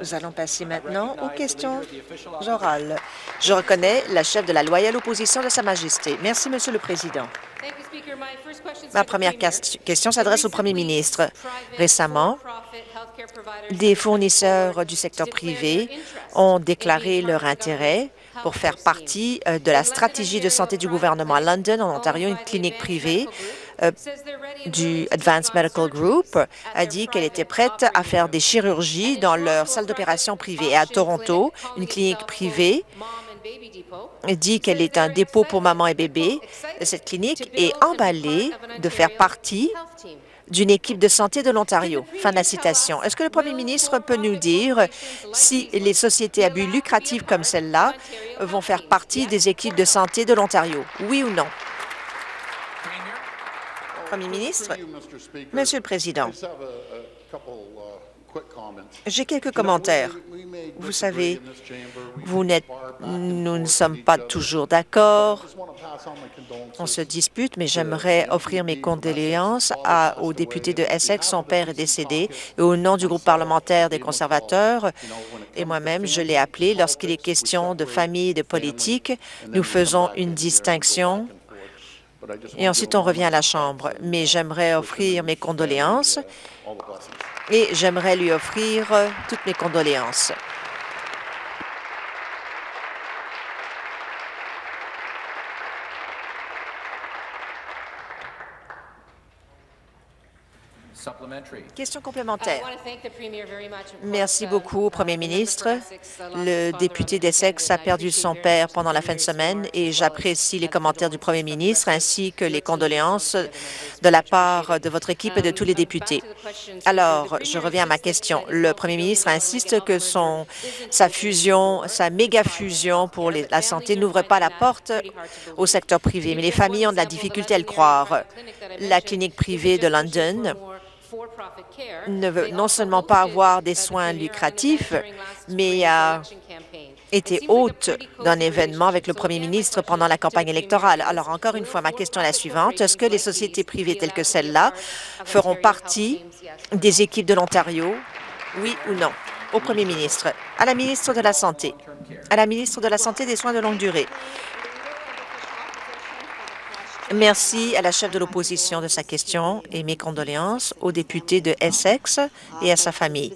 Nous allons passer maintenant aux questions orales. Je reconnais la chef de la loyale opposition de Sa Majesté. Merci, Monsieur le Président. Ma première question s'adresse au Premier ministre. Récemment, des fournisseurs du secteur privé ont déclaré leur intérêt pour faire partie euh, de la stratégie de santé du gouvernement à London, en Ontario, une clinique privée du Advanced Medical Group a dit qu'elle était prête à faire des chirurgies dans leur salle d'opération privée. Et à Toronto, une clinique privée dit qu'elle est un dépôt pour maman et bébé. Cette clinique est emballée de faire partie d'une équipe de santé de l'Ontario. Fin de la citation. Est-ce que le premier ministre peut nous dire si les sociétés à but lucratif comme celle-là vont faire partie des équipes de santé de l'Ontario? Oui ou non? Premier ministre, Monsieur le Président, j'ai quelques commentaires. Vous savez, vous nous ne sommes pas toujours d'accord. On se dispute, mais j'aimerais offrir mes condoléances à, au député de Essex. Son père est décédé et au nom du groupe parlementaire des conservateurs. et moi-même, je l'ai appelé lorsqu'il est question de famille et de politique. Nous faisons une distinction et ensuite on revient à la Chambre. Mais j'aimerais offrir mes condoléances et j'aimerais lui offrir toutes mes condoléances. Question complémentaire. Merci beaucoup au Premier ministre. Le député d'Essex a perdu son père pendant la fin de semaine et j'apprécie les commentaires du Premier ministre ainsi que les condoléances de la part de votre équipe et de tous les députés. Alors, je reviens à ma question. Le Premier ministre insiste que son, sa fusion, sa méga-fusion pour la santé n'ouvre pas la porte au secteur privé, mais les familles ont de la difficulté à le croire. La clinique privée de London ne veut non seulement pas avoir des soins lucratifs, mais a été hôte d'un événement avec le premier ministre pendant la campagne électorale. Alors, encore une fois, ma question est la suivante. Est-ce que les sociétés privées telles que celle-là feront partie des équipes de l'Ontario, oui ou non? Au premier ministre, à la ministre de la Santé, à la ministre de la Santé et des soins de longue durée. Merci à la chef de l'opposition de sa question et mes condoléances au député de Essex et à sa famille.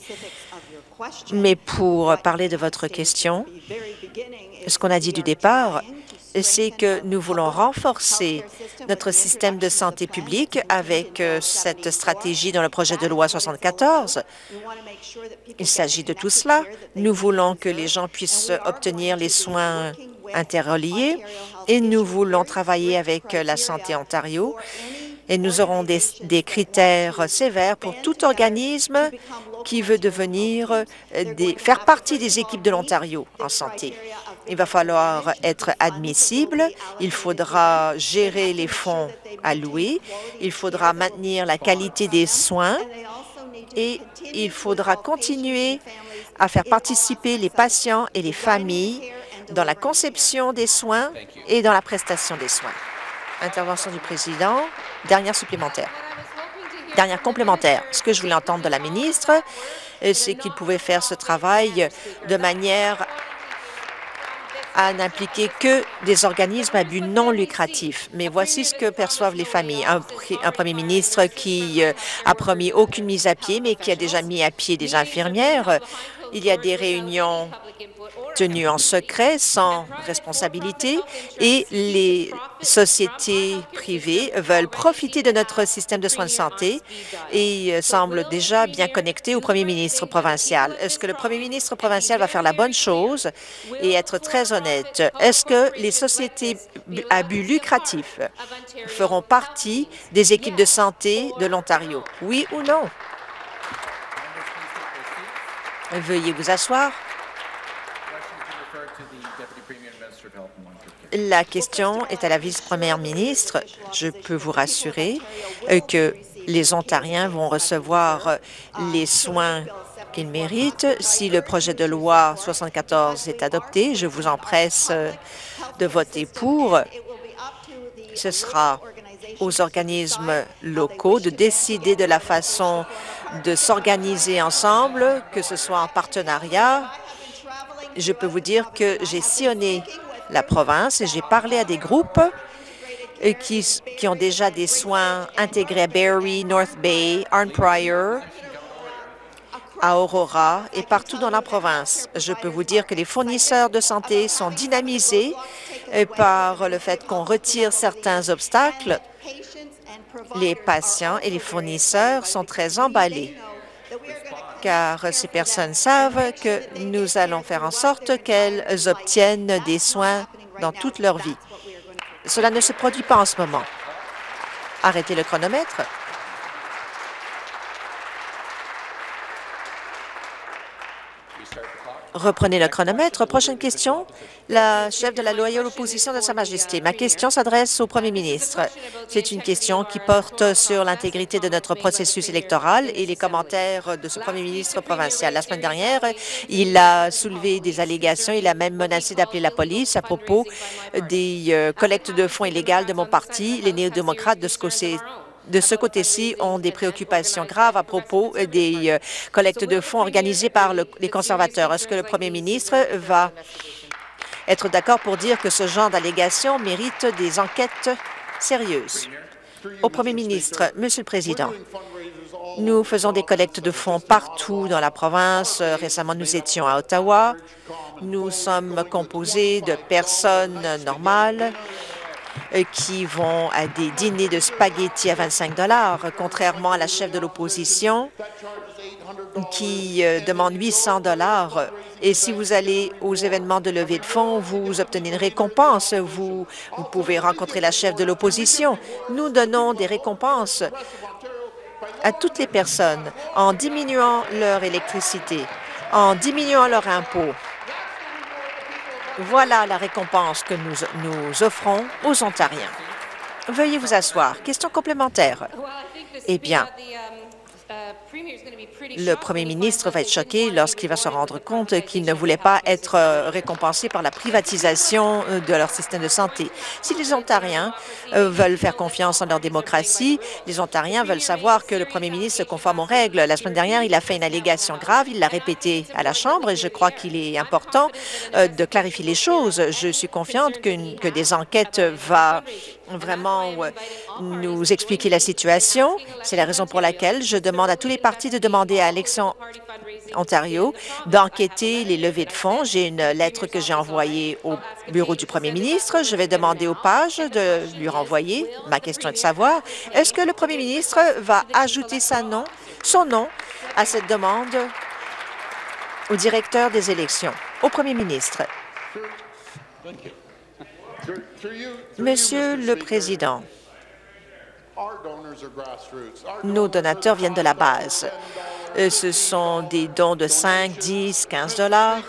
Mais pour parler de votre question, ce qu'on a dit du départ, c'est que nous voulons renforcer notre système de santé publique avec euh, cette stratégie dans le projet de loi 74. Il s'agit de tout cela. Nous voulons que les gens puissent obtenir les soins interreliés et nous voulons travailler avec la Santé Ontario et nous aurons des, critères sévères pour tout organisme qui veut devenir euh, des, faire partie des équipes de l'Ontario en santé. Il va falloir être admissible, il faudra gérer les fonds alloués, il faudra maintenir la qualité des soins et il faudra continuer à faire participer les patients et les familles dans la conception des soins et dans la prestation des soins. Intervention du président. Dernière supplémentaire. Dernière complémentaire. Ce que je voulais entendre de la ministre, euh, c'est qu'il pouvait faire ce travail de manière à n'impliquer que des organismes à but non lucratif. Mais voici ce que perçoivent les familles. Un, un premier ministre qui euh, a promis aucune mise à pied, mais qui a déjà mis à pied des infirmières. Il y a des réunions tenues en secret, sans responsabilité, et les sociétés privées veulent profiter de notre système de soins de santé et semblent déjà bien connectés au premier ministre provincial. Est-ce que le premier ministre provincial va faire la bonne chose et être très honnête? Est-ce que les sociétés à but lucratif feront partie des équipes de santé de l'Ontario? Oui ou non? Veuillez vous asseoir. La question est à la vice-première ministre. Je peux vous rassurer euh, que les Ontariens vont recevoir euh, les soins qu'ils méritent. Si le projet de loi 74 est adopté, je vous empresse euh, de voter pour. Ce sera aux organismes locaux de décider de la façon de s'organiser ensemble, que ce soit en partenariat. Je peux vous dire que j'ai sillonné la province et j'ai parlé à des groupes qui, qui ont déjà des soins intégrés à Barrie, North Bay, Arnprior, à Aurora et partout dans la province. Je peux vous dire que les fournisseurs de santé sont dynamisés euh, par le fait qu'on retire certains obstacles. Les patients et les fournisseurs sont très emballés car ces personnes savent que nous allons faire en sorte qu'elles obtiennent des soins dans toute leur vie. Cela ne se produit pas en ce moment. Arrêtez le chronomètre. Reprenez le chronomètre. Prochaine question, la chef de la loyale opposition de Sa Majesté. Ma question s'adresse au premier ministre. C'est une question qui porte sur l'intégrité de notre processus électoral et les commentaires de ce premier ministre provincial. La semaine dernière, il a soulevé des allégations. Il a même menacé d'appeler la police à propos des euh, collectes de fonds illégales de mon parti, les néo-démocrates de Scotia de ce côté-ci ont des préoccupations graves à propos des euh, collectes de fonds organisées par les conservateurs. Est-ce que le premier ministre va être d'accord pour dire que ce genre d'allégations mérite des enquêtes sérieuses? Au premier ministre, Monsieur le Président, nous faisons des collectes de fonds partout dans la province. Récemment, nous étions à Ottawa. Nous sommes composés de personnes normales qui vont à des dîners de spaghettis à 25 contrairement à la chef de l'opposition qui euh, demande 800 dollars. Et si vous allez aux événements de levée de fonds, vous obtenez une récompense. Vous, vous pouvez rencontrer la chef de l'opposition. Nous donnons des récompenses à toutes les personnes en diminuant leur électricité, en diminuant leur impôt, voilà la récompense que nous, nous offrons aux Ontariens. Veuillez vous asseoir. Question complémentaire. Eh bien, le premier ministre va être choqué lorsqu'il va se rendre compte qu'il ne voulait pas être euh, récompensé par la privatisation euh, de leur système de santé. Si les Ontariens euh, veulent faire confiance en leur démocratie, les Ontariens veulent savoir que le premier ministre se conforme aux règles. La semaine dernière, il a fait une allégation grave, il l'a répété à la Chambre et je crois qu'il est important de clarifier les choses. Je suis confiante que, que des enquêtes vont vraiment nous expliquer la situation. C'est la raison pour laquelle je demande à tous les partis de demander à Élection Ontario d'enquêter les levées de fonds. J'ai une lettre que j'ai envoyée au bureau du premier ministre. Je vais demander aux pages de lui renvoyer. Ma question est de savoir, est-ce que le premier ministre va ajouter son nom à cette demande au directeur des élections, au premier ministre? Monsieur le Président, nos donateurs viennent de la base. Euh, ce sont des dons de 5, 10, 15 dollars.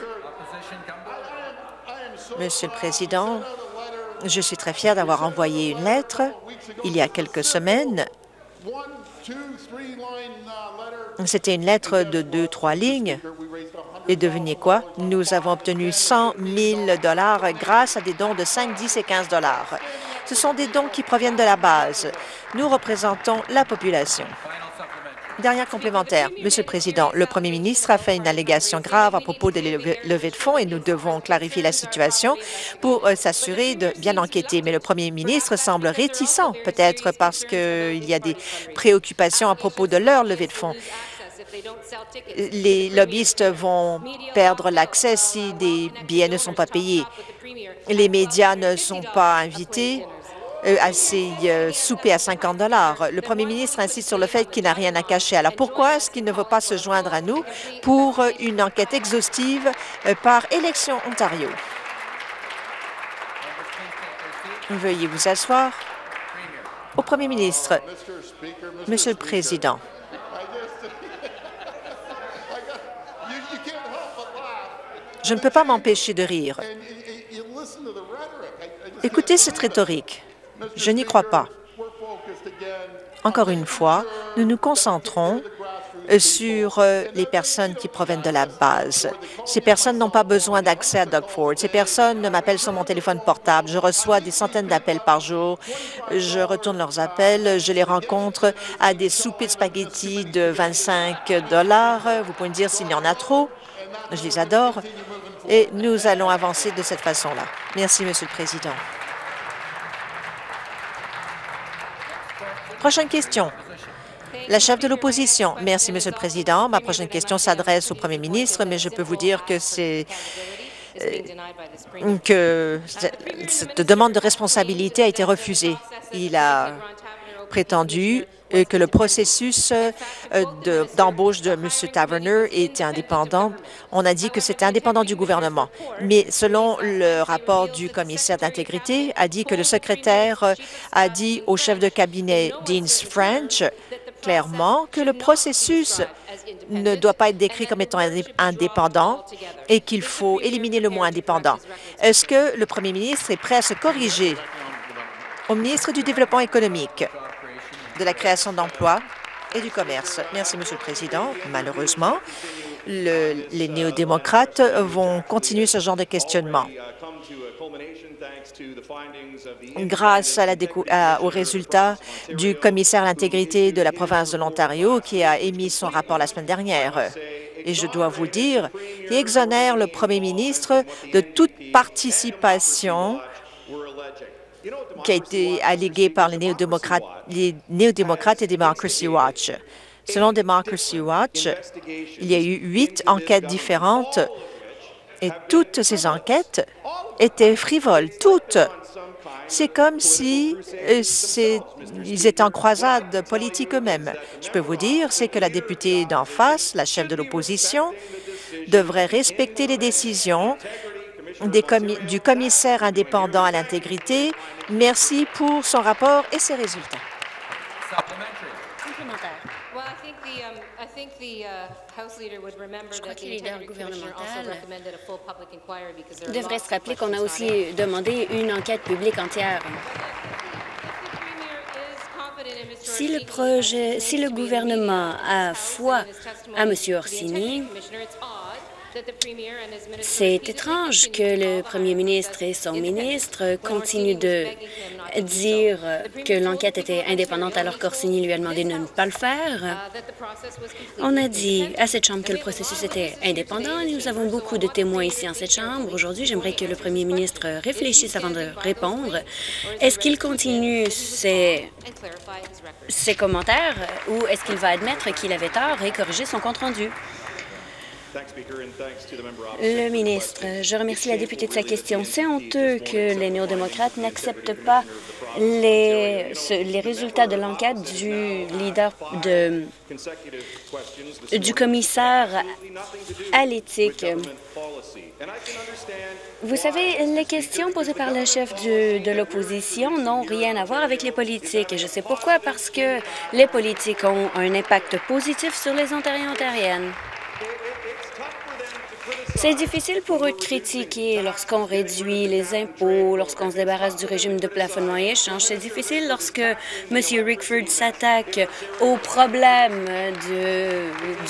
Monsieur le Président, je suis très fier d'avoir envoyé une lettre il y a quelques semaines. C'était une lettre de deux, trois lignes. Et devinez quoi? Nous avons obtenu 100 000 grâce à des dons de 5, 10 et 15 Ce sont des dons qui proviennent de la base. Nous représentons la population. Dernière complémentaire. Monsieur le Président, le premier ministre a fait une allégation grave à propos des levées de fonds et nous devons clarifier la situation pour euh, s'assurer de bien enquêter. Mais le premier ministre semble réticent, peut-être parce qu'il y a des préoccupations à propos de leur levée de fonds. Les lobbyistes vont perdre l'accès si des billets ne sont pas payés. Les médias ne sont pas invités euh, à ces euh, soupers à 50 Le premier ministre insiste sur le fait qu'il n'a rien à cacher. Alors pourquoi est-ce qu'il ne veut pas se joindre à nous pour euh, une enquête exhaustive par Élection Ontario? Veuillez vous asseoir. Au premier ministre, Monsieur le Président, je ne peux pas m'empêcher de rire. Écoutez cette rhétorique. Je n'y crois pas. Encore une fois, nous nous concentrons sur euh, les personnes qui proviennent de la base. Ces personnes n'ont pas besoin d'accès à Doug Ford. Ces personnes m'appellent sur mon téléphone portable. Je reçois des centaines d'appels par jour. Je retourne leurs appels. Je les rencontre à des soupers de spaghettis de 25 dollars. Vous pouvez me dire s'il y en a trop. Je les adore. Et nous allons avancer de cette façon-là. Merci, Monsieur le Président. Prochaine question. La chef de l'opposition. Merci, Monsieur le Président. Ma prochaine question s'adresse au Premier ministre, mais je peux vous dire que c'est euh, que cette demande de responsabilité a été refusée. Il a prétendu euh, que le processus euh, d'embauche de, M. Taverner était indépendant. On a dit que c'était indépendant du gouvernement. Mais selon le rapport du commissaire d'intégrité, a dit que le secrétaire a dit au chef de cabinet Dean French clairement que le processus ne doit pas être décrit comme étant indépendant et qu'il faut éliminer le mot indépendant. Est-ce que le premier ministre est prêt à se corriger? Au ministre du Développement économique, de la création d'emplois et du commerce? Merci, Monsieur le Président. Malheureusement, les néo-démocrates vont continuer ce genre de questionnement. Grâce à la aux résultats du commissaire à l'intégrité de la province de l'Ontario qui a émis son rapport la semaine dernière. Et je dois vous dire, il exonère le premier ministre de toute participation qui a été alléguée par les néo-démocrates et Democracy Watch. Selon Democracy Watch, il y a eu huit enquêtes différentes et toutes ces enquêtes étaient frivoles, toutes. C'est comme si euh, ils étaient en croisade politique eux-mêmes. Je peux vous dire, c'est que la députée d'en face, la chef de l'opposition, devrait respecter les décisions du commissaire indépendant à l'intégrité. Merci pour son rapport et ses résultats. Je crois que le leader gouvernemental devrait se rappeler qu'on a aussi demandé une enquête publique entière. Si le projet, si le gouvernement a foi à M. Orsini, c'est étrange que le premier ministre et son ministre continuent de dire que l'enquête était indépendante alors qu'Orsini lui a demandé de ne pas le faire. On a dit à cette Chambre que le processus était indépendant nous avons beaucoup de témoins ici en cette Chambre. Aujourd'hui, j'aimerais que le premier ministre réfléchisse avant de répondre. Est-ce qu'il continue ses, ses commentaires ou est-ce qu'il va admettre qu'il avait tort et corriger son compte-rendu? Le ministre, je remercie la députée de sa question. C'est honteux que les néo-démocrates n'acceptent pas les, les résultats de l'enquête du leader de, du commissaire à l'éthique. Vous savez, les questions posées par le chef de l'opposition n'ont rien à voir avec les politiques. Et je sais pourquoi, parce que les politiques ont un impact positif sur les Ontariens ontariennes. C'est difficile pour eux de critiquer lorsqu'on réduit les impôts, lorsqu'on se débarrasse du régime de plafonnement et échange. C'est difficile lorsque M. Rickford s'attaque aux problèmes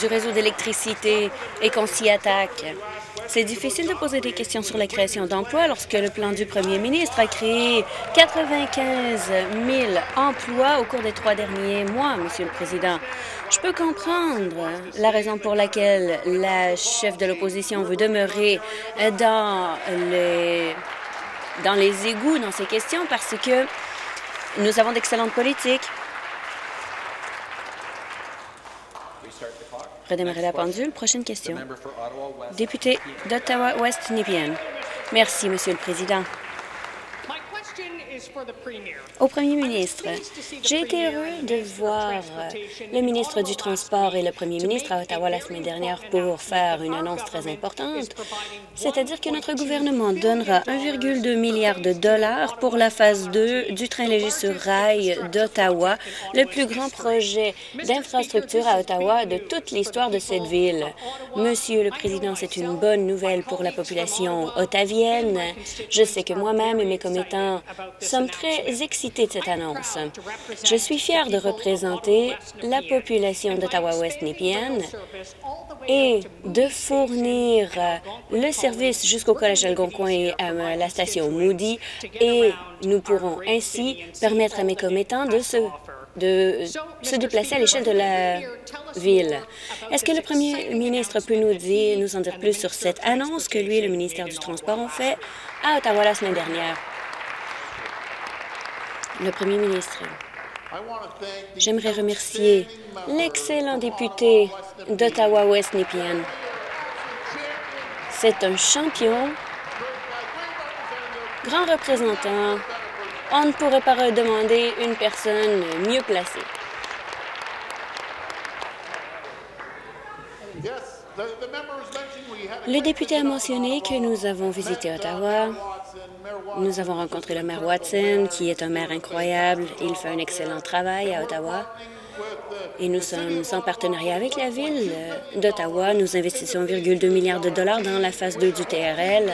du réseau d'électricité et qu'on s'y attaque. C'est difficile de poser des questions sur la création d'emplois lorsque le plan du premier ministre a créé 95 000 emplois au cours des trois derniers mois, Monsieur le Président. Je peux comprendre la raison pour laquelle la chef de l'opposition veut demeurer dans les, dans les égouts dans ces questions parce que nous avons d'excellentes politiques Redémarrer la pendule. Prochaine question. Député d'Ottawa-Ouest, Nipien. Merci, Monsieur le Président. Au premier ministre, j'ai été heureux de voir le ministre du Transport et le premier ministre à Ottawa la semaine dernière pour faire une annonce très importante, c'est-à-dire que notre gouvernement donnera 1,2 milliard de dollars pour la phase 2 du train léger sur rail d'Ottawa, le plus grand projet d'infrastructure à Ottawa de toute l'histoire de cette ville. Monsieur le Président, c'est une bonne nouvelle pour la population ottavienne. Je sais que moi-même et mes commettants sommes très excités de cette annonce. Je suis fière de représenter la population d'Ottawa-Ouest népienne et de fournir le service jusqu'au Collège Algonquin et à la station Moody et nous pourrons ainsi permettre à mes commettants de se de se déplacer à l'échelle de la ville. Est-ce que le premier ministre peut nous, dire, nous en dire plus sur cette annonce que lui et le ministère du Transport ont fait à Ottawa la semaine dernière? Le premier ministre. J'aimerais remercier l'excellent député d'Ottawa-Ouest Nipien. C'est un champion, grand représentant on ne pourrait pas demander une personne mieux placée. Le député a mentionné que nous avons visité Ottawa. Nous avons rencontré le maire Watson, qui est un maire incroyable. Il fait un excellent travail à Ottawa. Et nous sommes en partenariat avec la ville d'Ottawa. Nous investissons 1,2 milliard de dollars dans la phase 2 du TRL.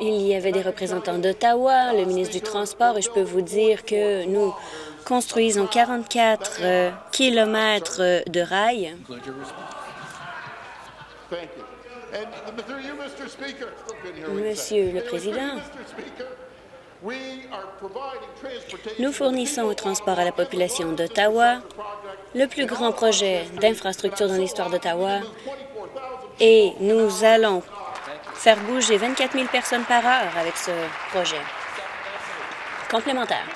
Il y avait des représentants d'Ottawa, le ministre du Transport, et je peux vous dire que nous construisons 44 euh, kilomètres de rails. Monsieur le Président, nous fournissons au transport à la population d'Ottawa le plus grand projet d'infrastructure dans l'histoire d'Ottawa. Et nous allons faire bouger 24 000 personnes par heure avec ce projet. Complémentaire.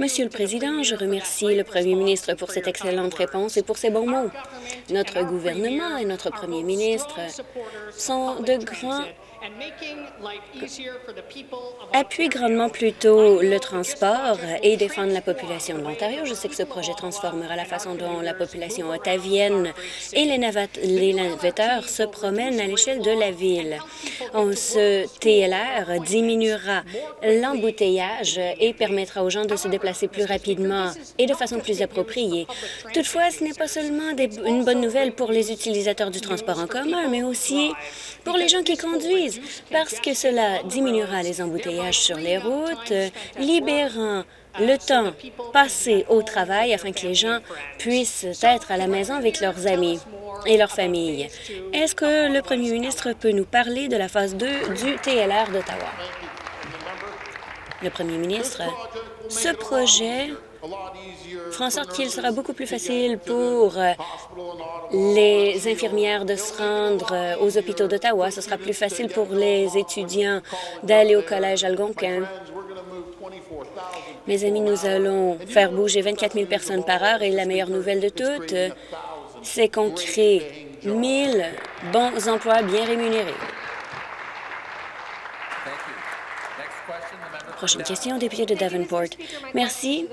Monsieur le Président, je remercie le Premier ministre pour cette excellente réponse et pour ses bons mots. Notre gouvernement et notre Premier ministre sont de grands appuie grandement plutôt le transport et défendre la population de l'Ontario. Je sais que ce projet transformera la façon dont la population ottavienne et les, navetteurs se promènent à l'échelle de la ville. ce TLR diminuera l'embouteillage et permettra aux gens de se déplacer plus rapidement et de façon plus appropriée. Toutefois, ce n'est pas seulement une bonne nouvelle pour les utilisateurs du transport en commun, mais aussi pour les gens qui conduisent, parce que cela diminuera les embouteillages sur les routes, libérant le temps passé au travail afin que les gens puissent être à la maison avec leurs amis et leurs familles. Est-ce que le premier ministre peut nous parler de la phase 2 du TLR d'Ottawa? Le premier ministre, ce projet fera en sorte qu'il sera beaucoup plus facile pour euh, les infirmières de se rendre euh, aux hôpitaux d'Ottawa. Ce sera plus facile pour les étudiants d'aller au collège algonquin. Mes amis, nous allons faire bouger 24 000 personnes par heure et la meilleure nouvelle de toutes, c'est qu'on crée 1000 bons emplois bien rémunérés. Prochaine question, député de Davenport. Merci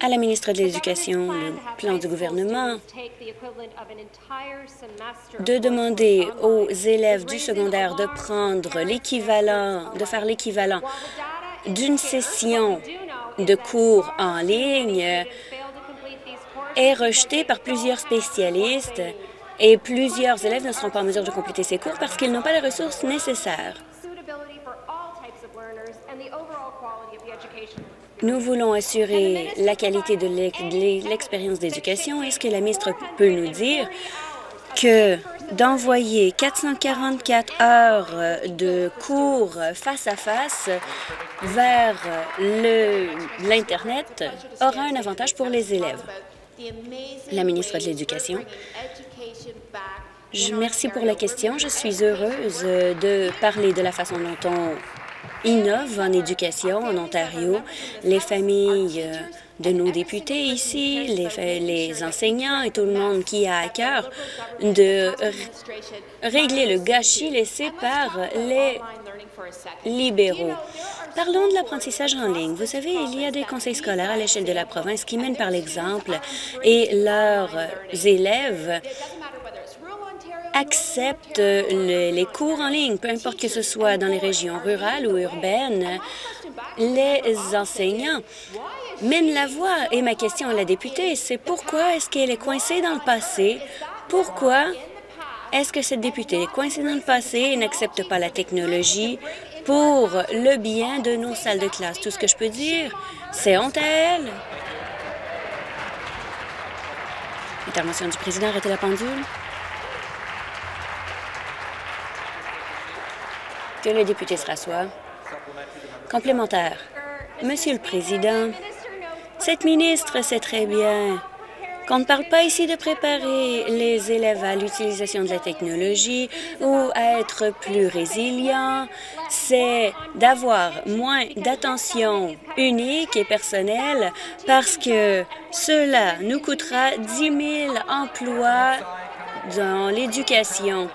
à la ministre de l'Éducation, le plan du gouvernement de demander aux élèves du secondaire de prendre l'équivalent, de faire l'équivalent d'une session de cours en ligne est rejeté par plusieurs spécialistes et plusieurs élèves ne seront pas en mesure de compléter ces cours parce qu'ils n'ont pas les ressources nécessaires. Nous voulons assurer la qualité de l'expérience d'éducation. Est-ce que la ministre peut nous dire que d'envoyer 444 heures de cours face à face vers l'Internet aura un avantage pour les élèves? La ministre de l'Éducation. Merci pour la question. Je suis heureuse de parler de la façon dont on innove en éducation en Ontario. Les familles euh, de nos députés ici, les, les, enseignants et tout le monde qui a à cœur de régler le gâchis laissé par les libéraux. Parlons de l'apprentissage en ligne. Vous savez, il y a des conseils scolaires à l'échelle de la province qui mènent par l'exemple et leurs élèves acceptent les cours en ligne, peu importe que ce soit dans les régions rurales ou urbaines. Les enseignants mènent la voie. Et ma question à la députée, c'est pourquoi est-ce qu'elle est coincée dans le passé? Pourquoi Est-ce que cette députée est coincée dans le passé et n'accepte pas la technologie pour le bien de nos salles de classe? Tout ce que je peux dire, c'est honte à elle. Intervention du président, arrêtez la pendule. Que le député se rassoie. Complémentaire. Monsieur le Président, cette ministre sait très bien qu'on ne parle pas ici de préparer les élèves à l'utilisation de la technologie ou à être plus résilients, c'est d'avoir moins d'attention unique et personnelle parce que cela nous coûtera 10 000 emplois dans l'éducation.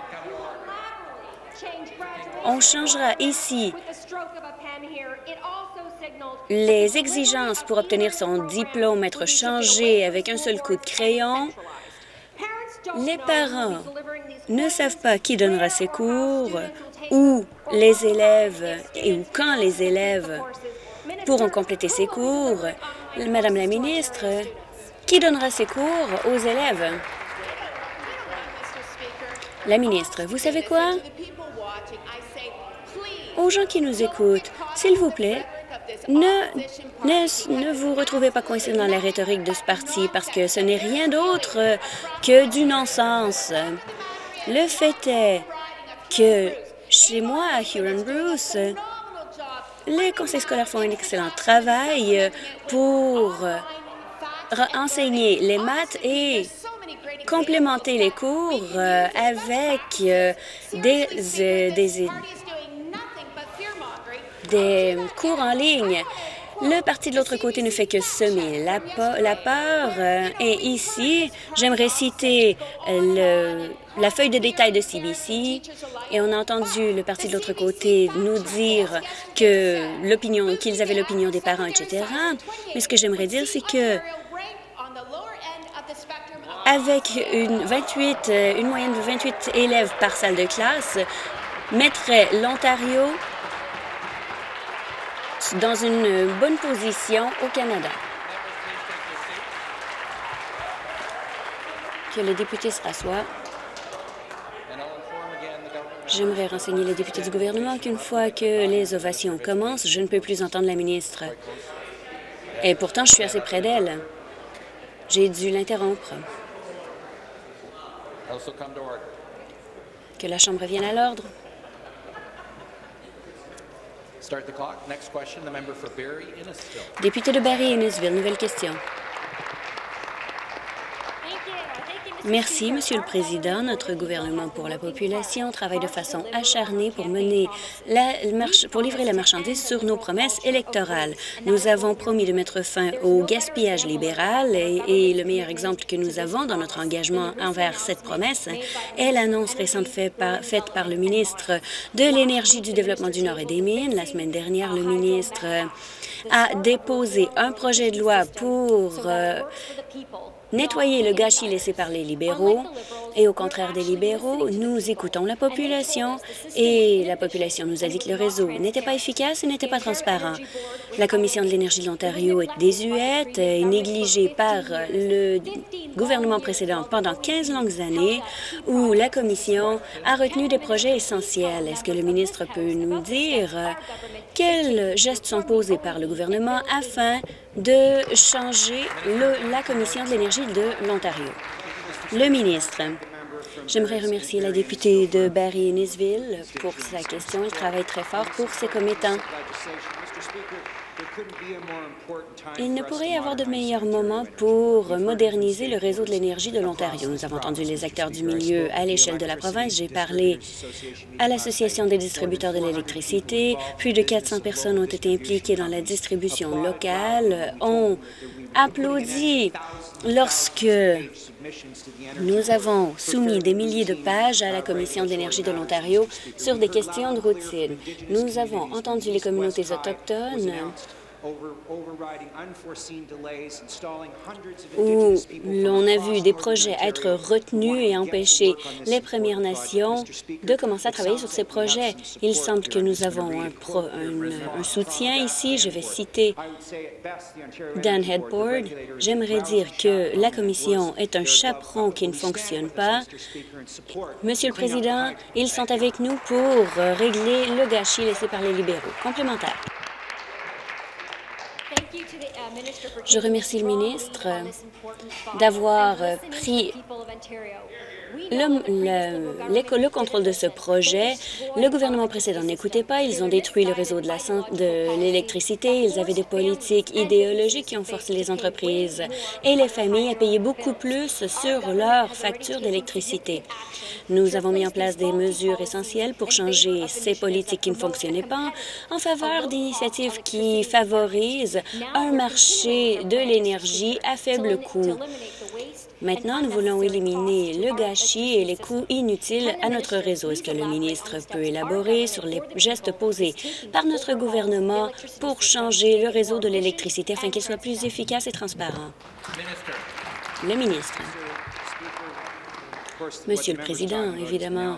On changera ici les exigences pour obtenir son diplôme être changées avec un seul coup de crayon. Les parents ne savent pas qui donnera ces cours, où les élèves et quand les élèves pourront compléter ces cours. Madame la ministre, qui donnera ces cours aux élèves? La ministre, vous savez quoi? Aux gens qui nous écoutent, s'il vous plaît, ne, ne, vous retrouvez pas coincé dans la rhétorique de ce parti parce que ce n'est rien d'autre que du non-sens. Le fait est que chez moi, à Huron-Bruce, les conseils scolaires font un excellent travail pour enseigner les maths et complémenter les cours avec des, euh, des, des cours en ligne. Le parti de l'autre côté ne fait que semer la, peur. Euh, et ici, j'aimerais citer euh, la feuille de détail de CBC. Et on a entendu le parti de l'autre côté nous dire que l'opinion, qu'ils avaient l'opinion des parents, etc. Mais ce que j'aimerais dire, c'est que avec une, 28, euh, une moyenne de 28 élèves par salle de classe, mettrait l'Ontario dans une bonne position au Canada. Que le député se rassoie. J'aimerais renseigner les députés du gouvernement qu'une fois que les ovations commencent, je ne peux plus entendre la ministre. Et pourtant, je suis assez près d'elle. J'ai dû l'interrompre. Que la Chambre revienne à l'ordre. Député de Barry-Innisville, nouvelle question. Merci, Monsieur le Président. Notre gouvernement pour la population travaille de façon acharnée pour mener la marche, pour livrer la marchandise sur nos promesses électorales. Nous avons promis de mettre fin au gaspillage libéral et, le meilleur exemple que nous avons dans notre engagement envers cette promesse est l'annonce récente faite par, le ministre de l'Énergie, du Développement du Nord et des Mines. La semaine dernière, le ministre a déposé un projet de loi pour euh, nettoyer le gâchis laissé par les libéraux. Et au contraire des libéraux, nous écoutons la population et la population nous a dit que le réseau n'était pas efficace et n'était pas transparent. La Commission de l'énergie de l'Ontario est désuète et négligée par le gouvernement précédent pendant 15 longues années où la Commission a retenu des projets essentiels. Est-ce que le ministre peut nous dire quels gestes sont posés par le gouvernement afin de changer la Commission de l'énergie de l'Ontario. Le ministre, j'aimerais remercier la députée de Barry-Innisville pour sa question. Elle travaille très fort pour ses commettants. Il ne pourrait y avoir de meilleur moment pour moderniser le réseau de l'énergie de l'Ontario. Nous avons entendu les acteurs du milieu à l'échelle de la province. J'ai parlé à l'Association des distributeurs de l'électricité. Plus de 400 personnes ont été impliquées dans la distribution locale. On applaudit lorsque nous avons soumis des milliers de pages à la Commission de l'énergie de l'Ontario sur des questions de routine. Nous avons entendu les communautés autochtones où l'on a vu des projets être retenus et empêcher les Premières Nations de commencer à travailler sur ces projets. Il semble que nous avons un, un soutien ici. Je vais citer Dan Headboard. J'aimerais dire que la Commission est un chaperon qui ne fonctionne pas. Monsieur le Président, ils sont avec nous pour régler le gâchis laissé par les libéraux. Complémentaire. Je remercie le ministre d'avoir pris le, le, contrôle de ce projet. Le gouvernement précédent n'écoutait pas. Ils ont détruit le réseau de l'électricité. Ils avaient des politiques idéologiques qui ont forcé les entreprises et les familles à payer beaucoup plus sur leurs factures d'électricité. Nous avons mis en place des mesures essentielles pour changer ces politiques qui ne fonctionnaient pas en faveur d'initiatives qui favorisent un marché de l'énergie à faible coût. Maintenant, nous voulons éliminer le gâchis et les coûts inutiles à notre réseau. Est-ce que le ministre peut élaborer sur les gestes posés par notre gouvernement pour changer le réseau de l'électricité afin qu'il soit plus efficace et transparent? Le ministre. Monsieur le Président, évidemment,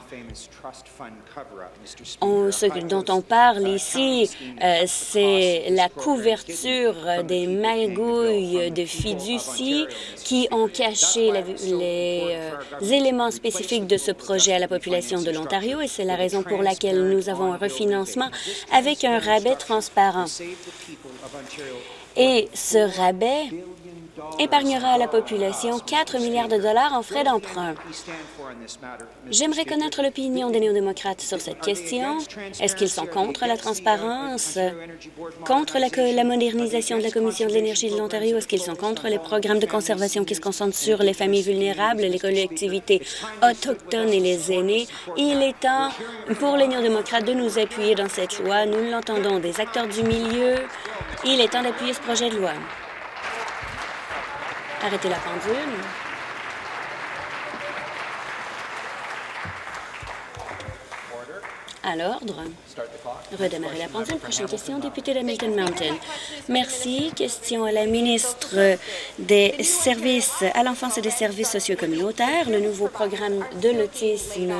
ce dont on parle ici, euh, c'est la couverture des magouilles de fiducie qui ont caché les euh, éléments spécifiques de ce projet à la population de l'Ontario et c'est la raison pour laquelle nous avons un refinancement avec un rabais transparent. Et ce rabais épargnera à la population 4 milliards de dollars en frais d'emprunt. J'aimerais connaître l'opinion des néo-démocrates sur cette question. Est-ce qu'ils sont contre la transparence, contre la, la modernisation de la Commission de l'énergie de l'Ontario? Est-ce qu'ils sont contre les programmes de conservation qui se concentrent sur les familles vulnérables, les collectivités autochtones et les aînés? Il est temps pour les néo-démocrates de nous appuyer dans cette loi. Nous l'entendons des acteurs du milieu. Il est temps d'appuyer ce projet de loi. Arrêtez la pendule. À l'ordre. Redémarrer la pendule. Prochaine question, député de Milton Mountain. Merci. Question à la ministre des Services à l'enfance et des services sociaux communautaires. Le nouveau programme de l'autisme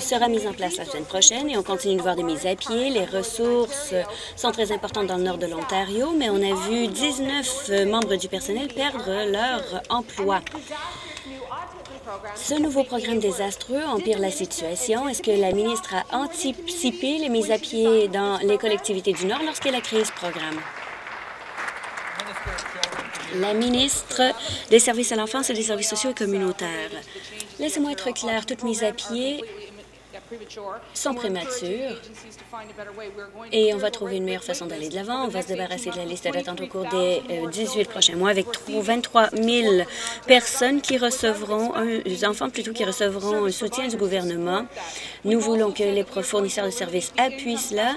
sera mis en place la semaine prochaine et on continue de voir des mises à pied. Les ressources sont très importantes dans le nord de l'Ontario, mais on a vu 19 membres du personnel perdre leur emploi. Ce nouveau programme désastreux empire la situation. Est-ce que la ministre a anticipé les mises à pied dans les collectivités du Nord lorsqu'elle a créé ce programme? La ministre des Services à l'enfance et des services sociaux et communautaires. Laissez-moi être clair, toute mise à pied sont prématures et on va trouver une meilleure façon d'aller de l'avant. On va se débarrasser de la liste d'attente au cours des 18 euh, prochains mois avec 23 000 personnes qui recevront, un, enfants plutôt qui recevront un soutien du gouvernement. Nous voulons que les fournisseurs de services appuient cela.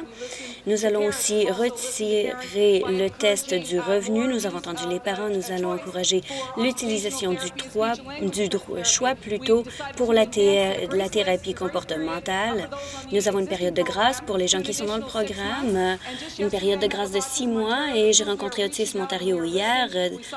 Nous allons aussi retirer le test du revenu. Nous avons entendu les parents. Nous allons encourager l'utilisation du, du choix plutôt pour la, la thérapie comportementale. Nous avons une période de grâce pour les gens qui sont dans le programme, une période de grâce de six mois et j'ai rencontré Autisme Ontario hier.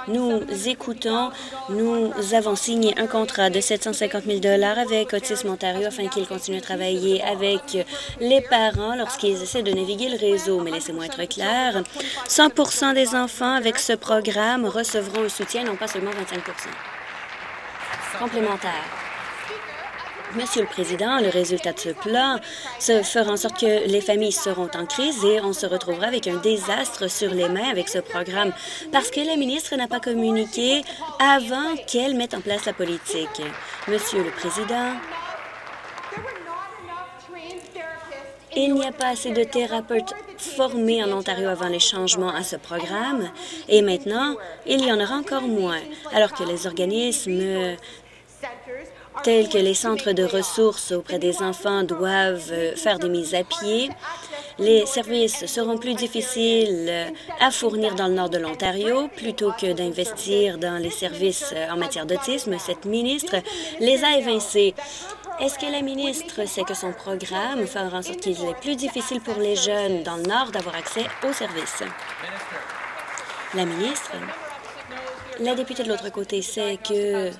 Nous écoutons, nous avons signé un contrat de 750 000 avec Autisme Ontario afin qu'ils continuent à travailler avec les parents lorsqu'ils essaient de naviguer le réseau. Mais laissez-moi être clair, 100% des enfants avec ce programme recevront un soutien, non pas seulement 25% Complémentaire. Monsieur le Président, le résultat de ce plan se fera en sorte que les familles seront en crise et on se retrouvera avec un désastre sur les mains avec ce programme parce que la ministre n'a pas communiqué avant qu'elle mette en place la politique. Monsieur le Président, il n'y a pas assez de thérapeutes formés en Ontario avant les changements à ce programme et maintenant, il y en aura encore moins, alors que les organismes tels que les centres de ressources auprès des enfants doivent euh, faire des mises à pied. Les services seront plus difficiles euh, à fournir dans le nord de l'Ontario plutôt que d'investir dans les services euh, en matière d'autisme. Cette ministre les a évincés. Est-ce que la ministre sait que son programme fera en sorte qu'il est plus difficile pour les jeunes dans le Nord d'avoir accès aux services? La ministre, la députée de l'autre côté sait que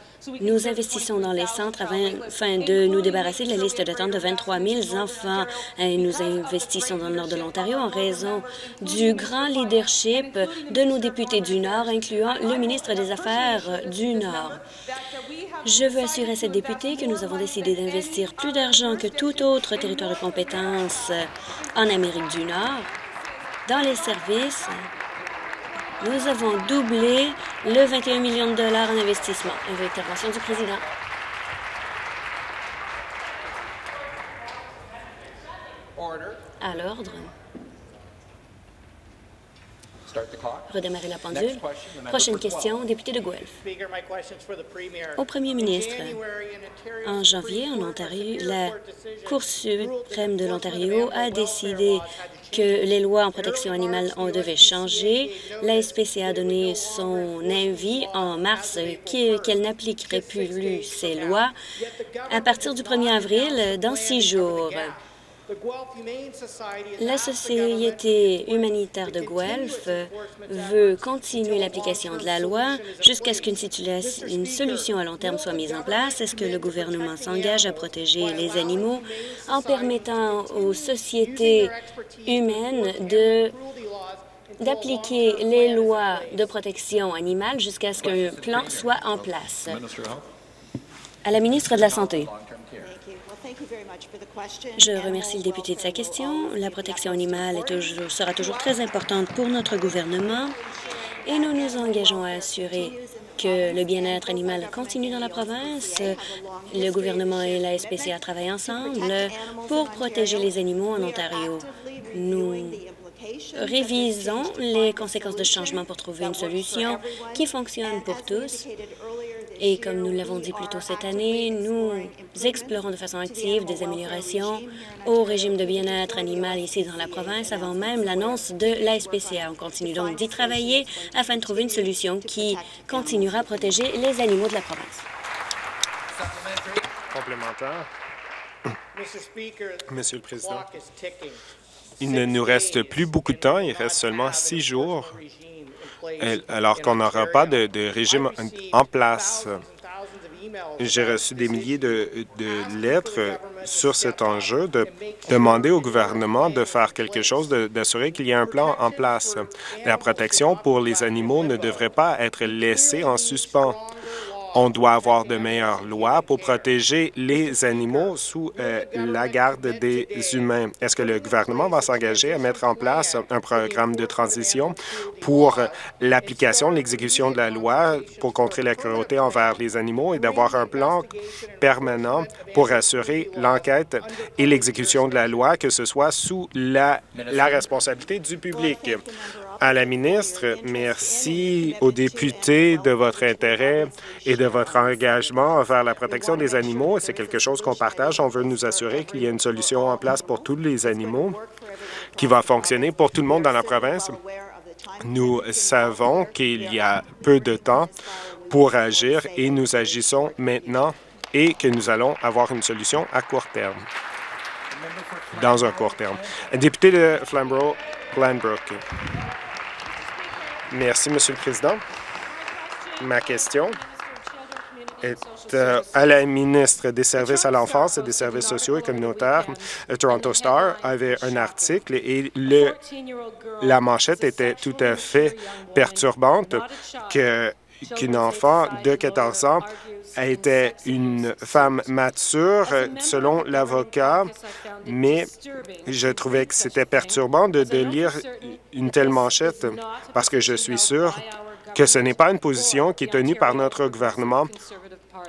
nous investissons dans les centres afin de nous débarrasser de la liste d'attente de 23 000 enfants. Et nous investissons dans le nord de l'Ontario en raison du grand leadership de nos députés du Nord, incluant le ministre des Affaires du Nord. Je veux assurer cette députée que nous avons décidé d'investir plus d'argent que tout autre territoire de compétence en Amérique du Nord dans les services nous avons doublé le 21 millions de dollars en investissement. Intervention du président. À l'ordre. Redémarrer la pendule. Prochaine question, député de Guelph. Au premier ministre, en janvier, en Ontario, la Cour suprême de l'Ontario a décidé que les lois en protection animale ont devait changer. La SPCA a donné son avis en mars qu'elle n'appliquerait plus ces lois à partir du 1er avril, dans six jours. La Société humanitaire de Guelph veut continuer l'application de la loi jusqu'à ce qu'une solution à long terme soit mise en place. Est-ce que le gouvernement s'engage à protéger les animaux en permettant aux sociétés humaines de d'appliquer les lois de protection animale jusqu'à ce qu'un plan soit en place. À la ministre de la Santé. Je remercie le député de sa question. La protection animale sera toujours très importante pour notre gouvernement et nous nous engageons à assurer que le bien-être animal continue dans la province. Le gouvernement et la SPCA travaillent ensemble pour protéger les animaux en Ontario. Nous révisons les conséquences de changement pour trouver une solution qui fonctionne pour tous et comme nous l'avons dit plus tôt cette année, nous explorons de façon active des améliorations au régime de bien-être animal ici dans la province avant même l'annonce de la SPCA. On continue donc d'y travailler afin de trouver une solution qui continuera à protéger les animaux de la province. Complémentaire. Monsieur le Président, il ne nous reste plus beaucoup de temps. Il reste seulement six jours alors qu'on n'aura pas de, régime en place. J'ai reçu des milliers de, lettres sur cet enjeu, de demander au gouvernement de faire quelque chose, d'assurer qu'il y ait un plan en place. La protection pour les animaux ne devrait pas être laissée en suspens on doit avoir de meilleures lois pour protéger les animaux sous euh, la garde des humains. Est-ce que le gouvernement va s'engager à mettre en place un programme de transition pour l'application, l'exécution de la loi pour contrer la cruauté envers les animaux et d'avoir un plan permanent pour assurer l'enquête et l'exécution de la loi, que ce soit sous la responsabilité du public? À la ministre. Merci aux députés de votre intérêt et de votre engagement envers la protection des animaux. C'est quelque chose qu'on partage. On veut nous assurer qu'il y a une solution en place pour tous les animaux qui va fonctionner pour tout le monde dans la province. Nous savons qu'il y a peu de temps pour agir et nous agissons maintenant et que nous allons avoir une solution à court terme, dans un court terme. Député de Flamborough, Glenbrook. Merci, Monsieur le Président. Ma question est euh, à la ministre des Services à l'enfance et des services sociaux et communautaires. Le Toronto Star avait un article et le, la manchette était tout à fait perturbante qu'une enfant de 14 ans était une femme mature, selon l'avocat, mais je trouvais que c'était perturbant de, lire une telle manchette parce que je suis sûr que ce n'est pas une position qui est tenue par notre gouvernement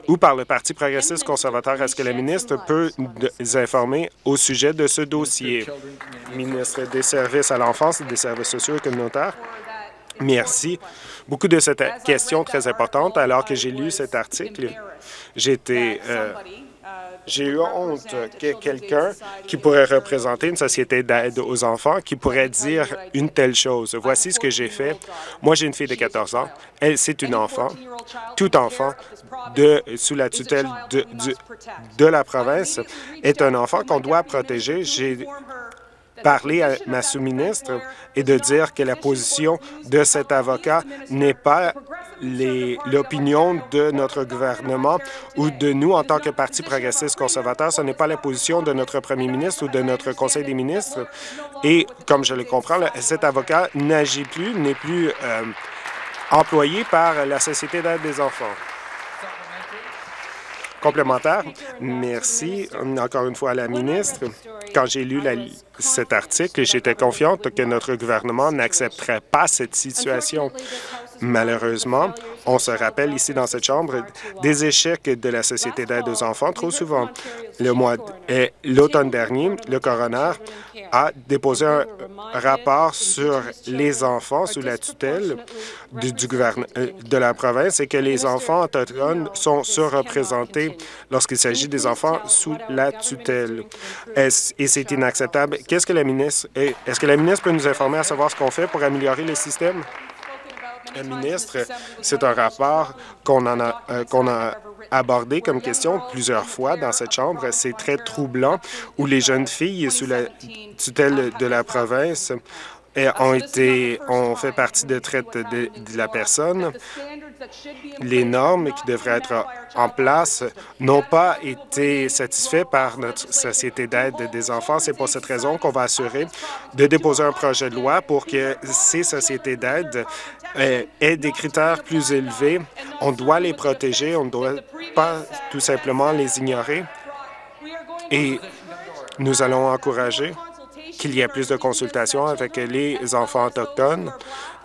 ou par le Parti progressiste conservateur. Est-ce que la ministre peut nous informer au sujet de ce dossier? Ministre des Services à l'enfance des services sociaux et communautaires. Merci beaucoup de cette question très importante. Alors que j'ai lu cet article, j'étais euh, j'ai eu honte que quelqu'un qui pourrait représenter une société d'aide aux enfants, qui pourrait dire une telle chose. Voici ce que j'ai fait. Moi, j'ai une fille de 14 ans. Elle, c'est une enfant. Tout enfant de, sous la tutelle de, de, la province est un enfant qu'on doit protéger. J'ai parler à ma sous-ministre et de dire que la position de cet avocat n'est pas l'opinion de notre gouvernement ou de nous en tant que Parti progressiste conservateur. Ce n'est pas la position de notre premier ministre ou de notre Conseil des ministres. Et comme je le comprends, cet avocat n'agit plus, n'est plus euh, employé par la Société d'aide des enfants. Complémentaire. Merci encore une fois à la ministre. Quand j'ai lu cet article, j'étais confiante que notre gouvernement n'accepterait pas cette situation. Malheureusement, on se rappelle ici dans cette Chambre des échecs de la Société d'aide aux enfants trop souvent. Le mois l'automne dernier, le coroner a déposé un rapport sur les enfants sous la tutelle du, du gouvernement euh, de la province et que les enfants autochtones sont surreprésentés lorsqu'il s'agit des enfants sous la tutelle. et c'est inacceptable? Qu'est-ce que la ministre est-ce que la ministre peut nous informer à savoir ce qu'on fait pour améliorer le système? Le ministre, c'est un rapport qu'on a, euh, qu'on a abordé comme question plusieurs fois dans cette Chambre. C'est très troublant où les jeunes filles sous la tutelle de la province ont été ont fait partie de traite de, la personne. Les normes qui devraient être en place n'ont pas été satisfaites par notre société d'aide des enfants. C'est pour cette raison qu'on va assurer de déposer un projet de loi pour que ces sociétés d'aide euh, aient des critères plus élevés. On doit les protéger, on ne doit pas tout simplement les ignorer. Et nous allons encourager qu'il y ait plus de consultations avec les enfants autochtones,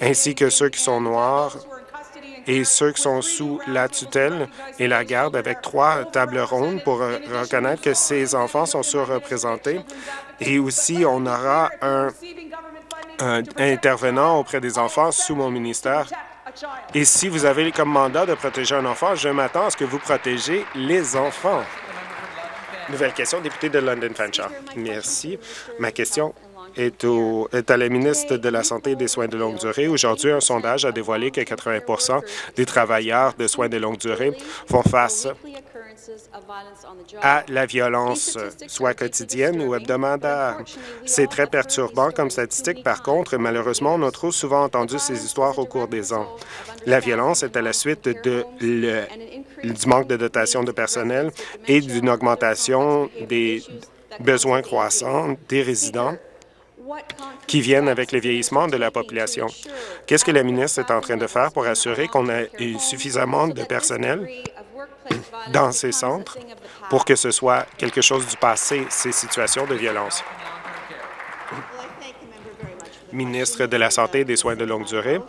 ainsi que ceux qui sont noirs et ceux qui sont sous la tutelle et la garde avec trois tables rondes pour reconnaître que ces enfants sont surreprésentés. Et aussi, on aura un, un intervenant auprès des enfants sous mon ministère. Et si vous avez comme mandat de protéger un enfant, je m'attends à ce que vous protégez les enfants. Nouvelle question, député de London Fanshawe. Merci. Ma question est, au, est, à la ministre de la Santé et des Soins de longue durée. Aujourd'hui, un sondage a dévoilé que 80% des travailleurs de soins de longue durée font face à la violence, soit quotidienne ou hebdomadaire. C'est très perturbant comme statistique. Par contre, malheureusement, on a trop souvent entendu ces histoires au cours des ans. La violence est à la suite de le, du manque de dotation de personnel et d'une augmentation des besoins croissants des résidents qui viennent avec le vieillissement de la population. Qu'est-ce que la ministre est en train de faire pour assurer qu'on ait suffisamment de personnel dans ces centres pour que ce soit quelque chose du passé, ces situations de violence? Ministre de la Santé et des Soins de longue durée,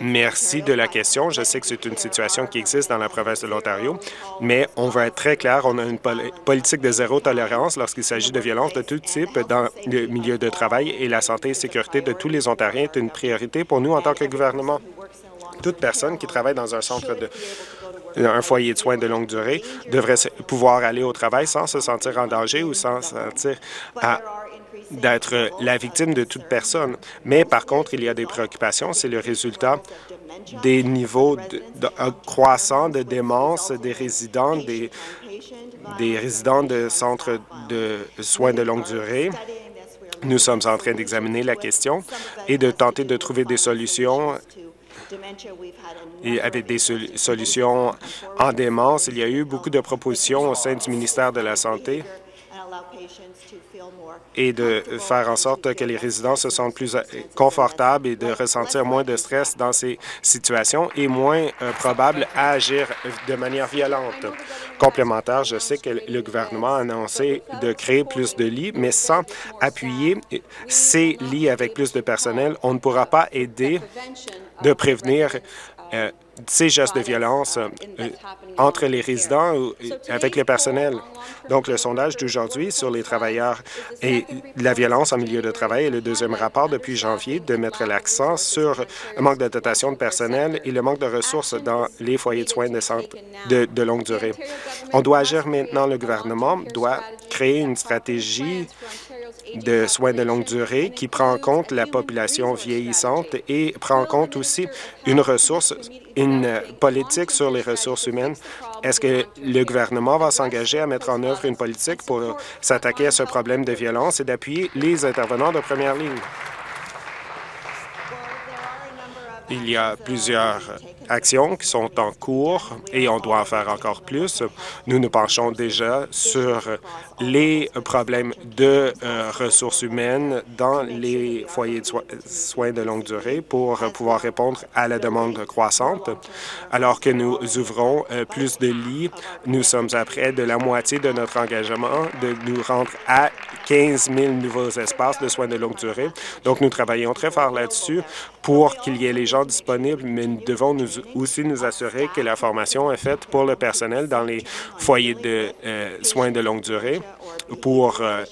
merci de la question. Je sais que c'est une situation qui existe dans la province de l'Ontario, mais on va être très clair. On a une politique de zéro tolérance lorsqu'il s'agit de violence de tout type dans le milieu de travail et la santé et sécurité de tous les Ontariens est une priorité pour nous en tant que gouvernement. Toute personne qui travaille dans un centre de un foyer de soins de longue durée devrait pouvoir aller au travail sans se sentir en danger ou sans sentir d'être la victime de toute personne. Mais par contre, il y a des préoccupations. C'est le résultat des niveaux de, croissants de démence des résidents, des, des résidents de centres de soins de longue durée. Nous sommes en train d'examiner la question et de tenter de trouver des solutions et avec des solutions en démence. Il y a eu beaucoup de propositions au sein du ministère de la Santé et de faire en sorte que les résidents se sentent plus euh, confortables et de ressentir moins de stress dans ces situations et moins euh, probables à agir de manière violente. Complémentaire, je sais que le gouvernement a annoncé de créer plus de lits, mais sans appuyer ces lits avec plus de personnel, on ne pourra pas aider de prévenir euh, ces gestes de violence euh, entre les résidents ou avec le personnel. Donc, le sondage d'aujourd'hui sur les travailleurs et la violence en milieu de travail est le deuxième rapport depuis janvier de mettre l'accent sur le manque de dotation de personnel et le manque de ressources dans les foyers de soins de, de, de longue durée. On doit agir maintenant. Le gouvernement doit créer une stratégie de soins de longue durée qui prend en compte la population vieillissante et prend en compte aussi une ressource, une politique sur les ressources humaines. Est-ce que le gouvernement va s'engager à mettre en œuvre une politique pour s'attaquer à ce problème de violence et d'appuyer les intervenants de première ligne? Il y a plusieurs actions qui sont en cours et on doit en faire encore plus. Nous nous penchons déjà sur les problèmes de euh, ressources humaines dans les foyers de soins de longue durée pour pouvoir répondre à la demande croissante. Alors que nous ouvrons euh, plus de lits, nous sommes à près de la moitié de notre engagement de nous rendre à 15 000 nouveaux espaces de soins de longue durée. Donc, nous travaillons très fort là-dessus pour qu'il y ait les gens disponibles, mais nous devons nous aussi nous assurer que la formation est faite pour le personnel dans les foyers de euh, soins de longue durée pour euh,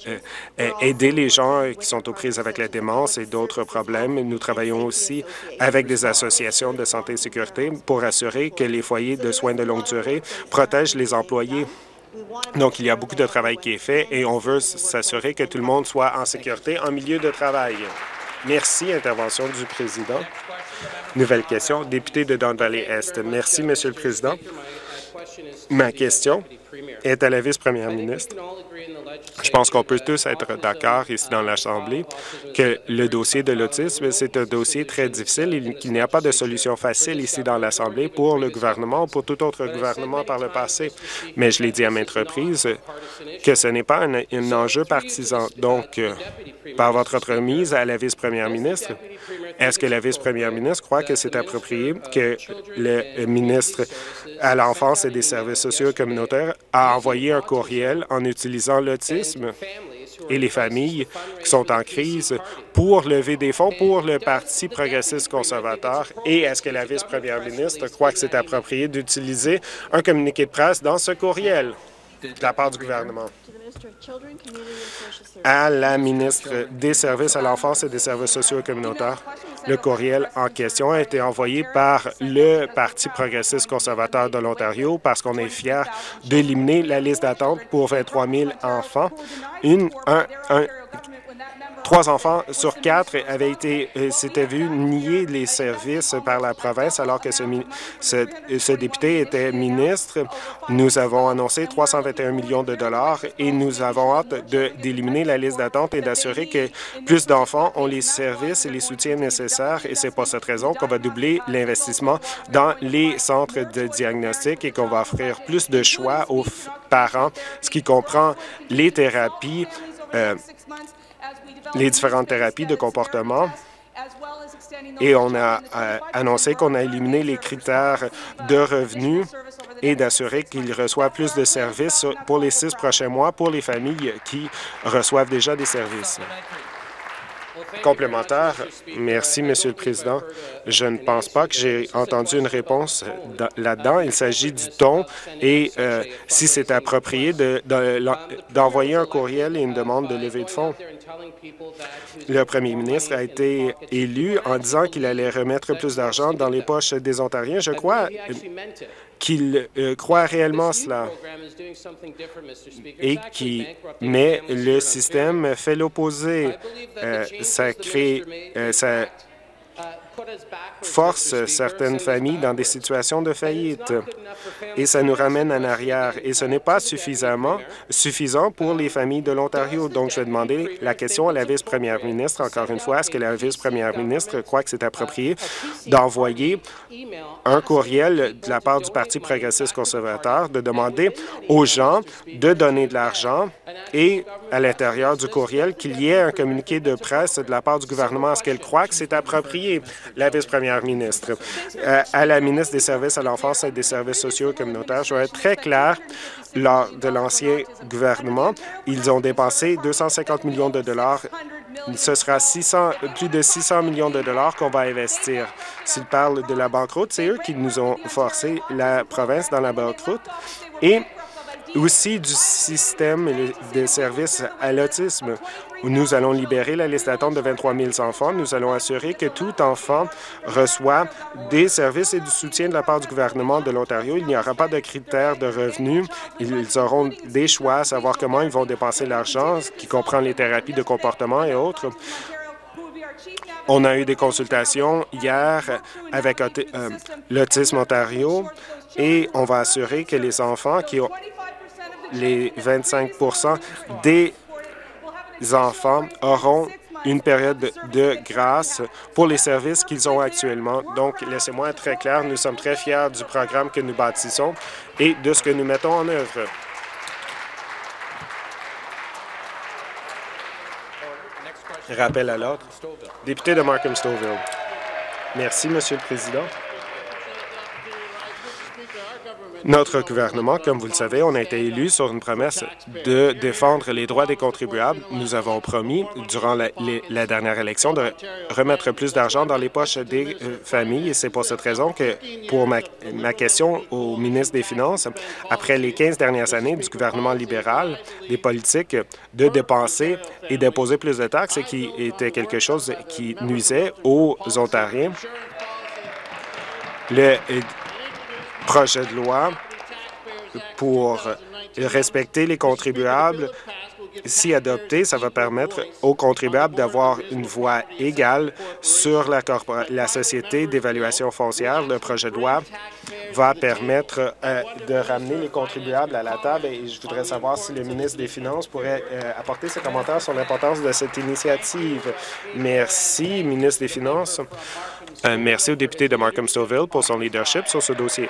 euh, aider les gens qui sont aux prises avec la démence et d'autres problèmes. Nous travaillons aussi avec des associations de santé et sécurité pour assurer que les foyers de soins de longue durée protègent les employés donc, il y a beaucoup de travail qui est fait et on veut s'assurer que tout le monde soit en sécurité en milieu de travail. Merci. Intervention du président. Nouvelle question. Député de Don Valley-Est. Merci, Monsieur le Président. Ma question est à la vice-première ministre. Je pense qu'on peut tous être d'accord ici dans l'Assemblée que le dossier de l'autisme, c'est un dossier très difficile et qu'il n'y a pas de solution facile ici dans l'Assemblée pour le gouvernement ou pour tout autre gouvernement par le passé. Mais je l'ai dit à maintes reprises que ce n'est pas un, enjeu partisan. Donc, euh, par votre remise à la vice-première ministre, est-ce que la vice-première ministre croit que c'est approprié que le ministre à l'enfance et des services sociaux communautaires a envoyé un courriel en utilisant l'autisme et les familles qui sont en crise pour lever des fonds pour le Parti progressiste conservateur? Et est-ce que la vice-première ministre croit que c'est approprié d'utiliser un communiqué de presse dans ce courriel? De la part du gouvernement? à la ministre des Services à l'enfance et des services sociaux et communautaires. Le courriel en question a été envoyé par le Parti progressiste conservateur de l'Ontario parce qu'on est fier d'éliminer la liste d'attente pour 23 000 enfants. Une, un, un, Trois enfants sur quatre avaient été, euh, s'étaient vus nier les services par la province alors que ce, ce, député était ministre. Nous avons annoncé 321 millions de dollars et nous avons hâte d'éliminer la liste d'attente et d'assurer que plus d'enfants ont les services et les soutiens nécessaires. Et c'est pour cette raison qu'on va doubler l'investissement dans les centres de diagnostic et qu'on va offrir plus de choix aux parents, ce qui comprend les thérapies, euh, les différentes thérapies de comportement et on a euh, annoncé qu'on a éliminé les critères de revenus et d'assurer qu'ils reçoivent plus de services pour les six prochains mois pour les familles qui reçoivent déjà des services. Complémentaire. Merci, Monsieur le Président. Je ne pense pas que j'ai entendu une réponse là-dedans. Il s'agit du ton et euh, si c'est approprié d'envoyer un courriel et une demande de levée de fonds. Le premier ministre a été élu en disant qu'il allait remettre plus d'argent dans les poches des Ontariens. Je crois qu'il euh, croit réellement cela et qui mais le système fait l'opposé. Euh, ça crée, euh, ça force certaines familles dans des situations de faillite. et ça nous ramène en arrière. Et ce n'est pas suffisamment suffisant pour les familles de l'Ontario. Donc, je vais demander la question à la vice-première ministre, encore une fois, est-ce que la vice-première ministre croit que c'est approprié d'envoyer un courriel de la part du Parti progressiste conservateur de demander aux gens de donner de l'argent et à l'intérieur du courriel qu'il y ait un communiqué de presse de la part du gouvernement. Est-ce qu'elle croit que c'est approprié? La vice-première ministre. Euh, à la ministre des Services à l'enfance et des services sociaux et communautaires, je vais être très clair. Lors de l'ancien gouvernement, ils ont dépensé 250 millions de dollars. Ce sera 600, plus de 600 millions de dollars qu'on va investir. S'ils parlent de la banqueroute, c'est eux qui nous ont forcé la province dans la banqueroute. Et aussi du système de services à l'autisme. Nous allons libérer la liste d'attente de 23 000 enfants. Nous allons assurer que tout enfant reçoit des services et du soutien de la part du gouvernement de l'Ontario. Il n'y aura pas de critères de revenus. Ils auront des choix à savoir comment ils vont dépenser l'argent, qui comprend les thérapies de comportement et autres. On a eu des consultations hier avec euh, l'Autisme Ontario et on va assurer que les enfants qui ont les 25% des enfants auront une période de grâce pour les services qu'ils ont actuellement. Donc, laissez-moi être très clair, nous sommes très fiers du programme que nous bâtissons et de ce que nous mettons en œuvre. Rappel à l'ordre. Député de Markham-Stouffville. Merci, Monsieur le Président. Notre gouvernement, comme vous le savez, on a été élu sur une promesse de défendre les droits des contribuables. Nous avons promis, durant la, dernière élection, de remettre plus d'argent dans les poches des euh, familles. Et c'est pour cette raison que, pour ma, question au ministre des Finances, après les 15 dernières années du gouvernement libéral, des politiques de dépenser et d'imposer plus de taxes, qui était quelque chose qui nuisait aux Ontariens, le projet de loi pour respecter les contribuables. Si adopté, ça va permettre aux contribuables d'avoir une voix égale sur la, société d'évaluation foncière. Le projet de loi va permettre euh, de ramener les contribuables à la table et je voudrais savoir si le ministre des Finances pourrait euh, apporter ses commentaires sur l'importance de cette initiative. Merci, ministre des Finances. Euh, merci au député de Markham-Stouffville pour son leadership sur ce dossier.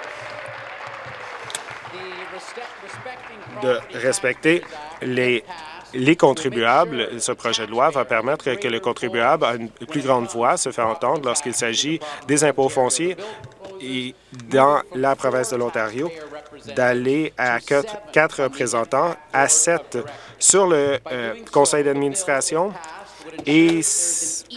De respecter les les contribuables, ce projet de loi va permettre que le contribuable a une plus grande voix, se fait entendre lorsqu'il s'agit des impôts fonciers et dans la province de l'Ontario d'aller à quatre, représentants à sept. Sur le euh, conseil d'administration et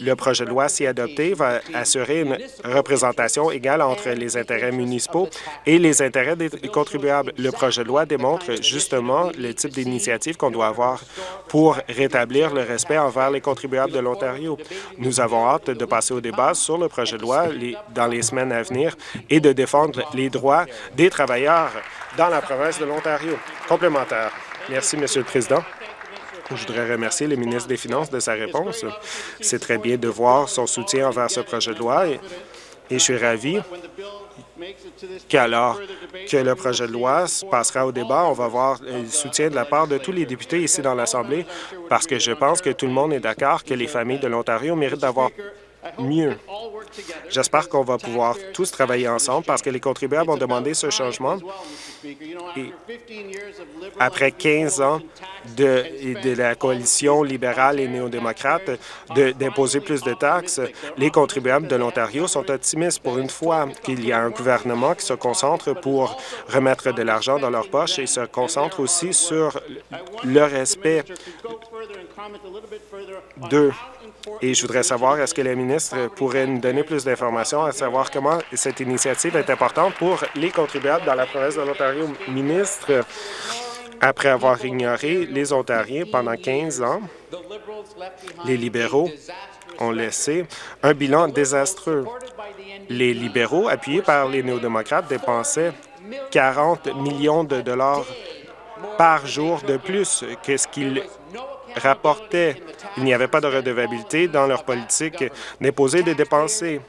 le projet de loi, si adopté, va assurer une représentation égale entre les intérêts municipaux et les intérêts des contribuables. Le projet de loi démontre justement le type d'initiative qu'on doit avoir pour rétablir le respect envers les contribuables de l'Ontario. Nous avons hâte de passer au débat sur le projet de loi dans les semaines à venir et de défendre les droits des travailleurs dans la province de l'Ontario. Complémentaire. Merci, Monsieur le Président. Je voudrais remercier le ministre des Finances de sa réponse. C'est très bien de voir son soutien envers ce projet de loi et, je suis ravi qu'alors que le projet de loi passera au débat, on va avoir le soutien de la part de tous les députés ici dans l'Assemblée parce que je pense que tout le monde est d'accord que les familles de l'Ontario méritent d'avoir mieux. J'espère qu'on va pouvoir tous travailler ensemble parce que les contribuables ont demandé ce changement. après 15 ans de, de la coalition libérale et néo-démocrate d'imposer plus de taxes, les contribuables de l'Ontario sont optimistes pour une fois qu'il y a un gouvernement qui se concentre pour remettre de l'argent dans leur poche et se concentre aussi sur le respect d'eux. Et je voudrais savoir, est-ce que le ministre pourrait nous donner plus d'informations à savoir comment cette initiative est importante pour les contribuables dans la province de l'Ontario? Ministre, après avoir ignoré les Ontariens pendant 15 ans, les libéraux ont laissé un bilan désastreux. Les libéraux, appuyés par les néo-démocrates, dépensaient 40 millions de dollars par jour de plus que ce qu'ils rapportaient. Il n'y avait pas de redevabilité dans leur politique d'imposer des dépenser.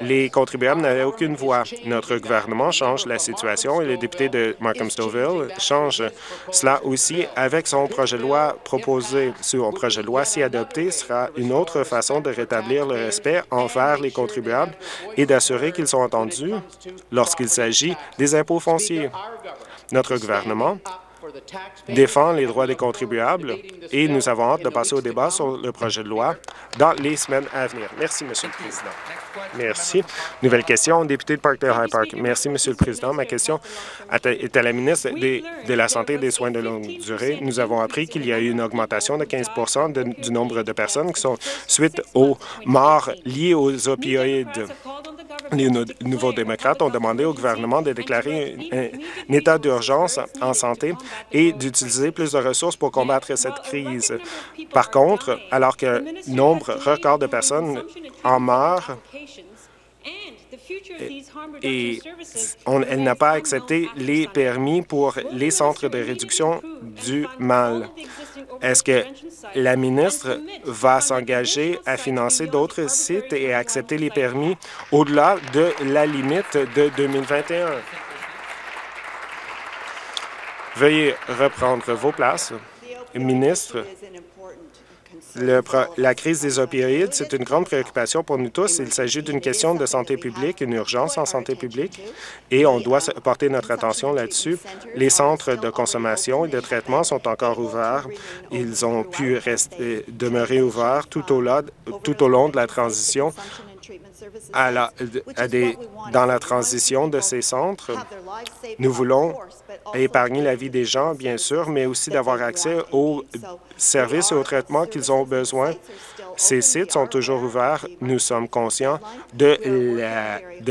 Les contribuables n'avaient aucune voix. Notre gouvernement change la situation et le député de Markham-Stouffville change cela aussi avec son projet de loi proposé. Son projet de loi, si adopté, sera une autre façon de rétablir le respect envers les contribuables et d'assurer qu'ils sont entendus lorsqu'il s'agit des impôts fonciers. Notre gouvernement défend les droits des contribuables et nous avons hâte de passer au débat sur le projet de loi dans les semaines à venir. Merci, Monsieur le Président. Merci. Nouvelle question, député de Parkdale High Park. Merci, Monsieur le Président. Ma question est à la ministre de la Santé et des Soins de longue durée. Nous avons appris qu'il y a eu une augmentation de 15% du nombre de personnes qui sont suite aux morts liées aux opioïdes. Les nouveaux démocrates ont demandé au gouvernement de déclarer un, état d'urgence en santé et d'utiliser plus de ressources pour combattre cette crise. Par contre, alors que nombre record de personnes en meurent, et elle n'a pas accepté les permis pour les centres de réduction du mal? Est-ce que la ministre va s'engager à financer d'autres sites et à accepter les permis au-delà de la limite de 2021? Veuillez reprendre vos places. Ministre, la crise des opioïdes, c'est une grande préoccupation pour nous tous. Il s'agit d'une question de santé publique, une urgence en santé publique, et on doit porter notre attention là-dessus. Les centres de consommation et de traitement sont encore ouverts. Ils ont pu rester, demeurer ouverts tout au, tout au long de la transition à la, des, dans la transition de ces centres. Nous voulons épargner la vie des gens, bien sûr, mais aussi d'avoir accès aux services et aux traitements qu'ils ont besoin. Ces sites sont toujours ouverts. Nous sommes conscients de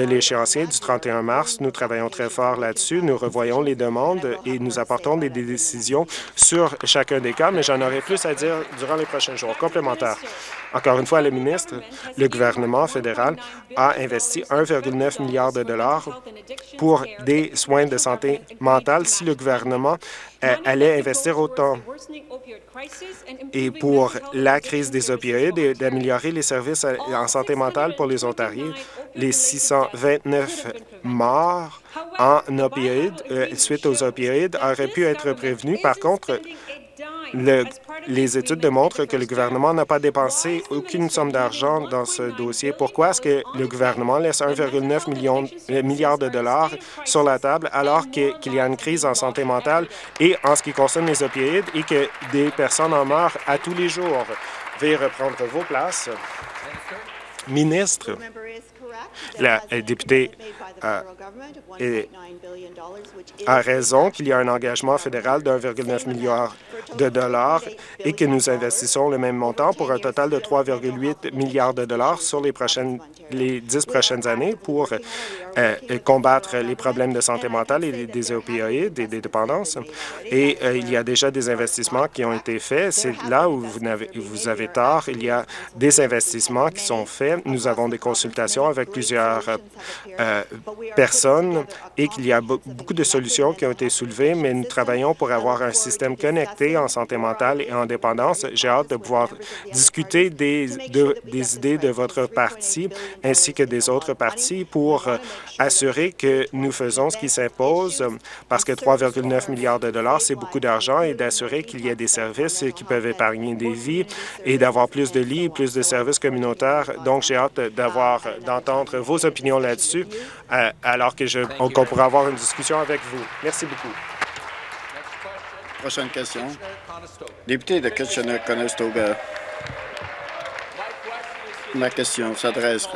l'échéancier du 31 mars. Nous travaillons très fort là-dessus. Nous revoyons les demandes et nous apportons des décisions sur chacun des cas, mais j'en aurai plus à dire durant les prochains jours. Complémentaire. Encore une fois, le ministre, le gouvernement fédéral a investi 1,9 milliard de dollars pour des soins de santé mentale si le gouvernement euh, allait investir autant et pour la crise des opioïdes et d'améliorer les services en santé mentale pour les Ontariens. Les 629 morts en opioïdes, euh, suite aux opioïdes, auraient pu être prévenus. Par contre, les études démontrent que le gouvernement n'a pas dépensé aucune somme d'argent dans ce dossier. Pourquoi est-ce que le gouvernement laisse 1,9 euh, milliard de dollars sur la table alors qu'il y a une crise en santé mentale et en ce qui concerne les opioïdes et que des personnes en meurent à tous les jours? Veuillez reprendre vos places. Ministre, la députée euh, a raison qu'il y a un engagement fédéral de 1,9 milliard de dollars et que nous investissons le même montant pour un total de 3,8 milliards de dollars sur les prochaines les dix prochaines années pour euh, combattre les problèmes de santé mentale et des opioïdes et des dépendances. Et euh, il y a déjà des investissements qui ont été faits. C'est là où vous avez, vous avez tort. Il y a des investissements qui sont faits. Nous avons des consultations avec plusieurs euh, personnes et qu'il y a beaucoup de solutions qui ont été soulevées, mais nous travaillons pour avoir un système connecté en santé mentale et en dépendance. J'ai hâte de pouvoir discuter des, des idées de votre parti ainsi que des autres partis pour euh, assurer que nous faisons ce qui s'impose, parce que 3,9 milliards de dollars, c'est beaucoup d'argent, et d'assurer qu'il y ait des services qui peuvent épargner des vies et d'avoir plus de lits, plus de services communautaires. Donc, j'ai hâte d'avoir, d'entendre vos opinions là-dessus, euh, alors que je, qu'on pourra avoir une discussion avec vous. Merci beaucoup. Prochaine question. Député de Kitchener-Conestoga. Ma question s'adresse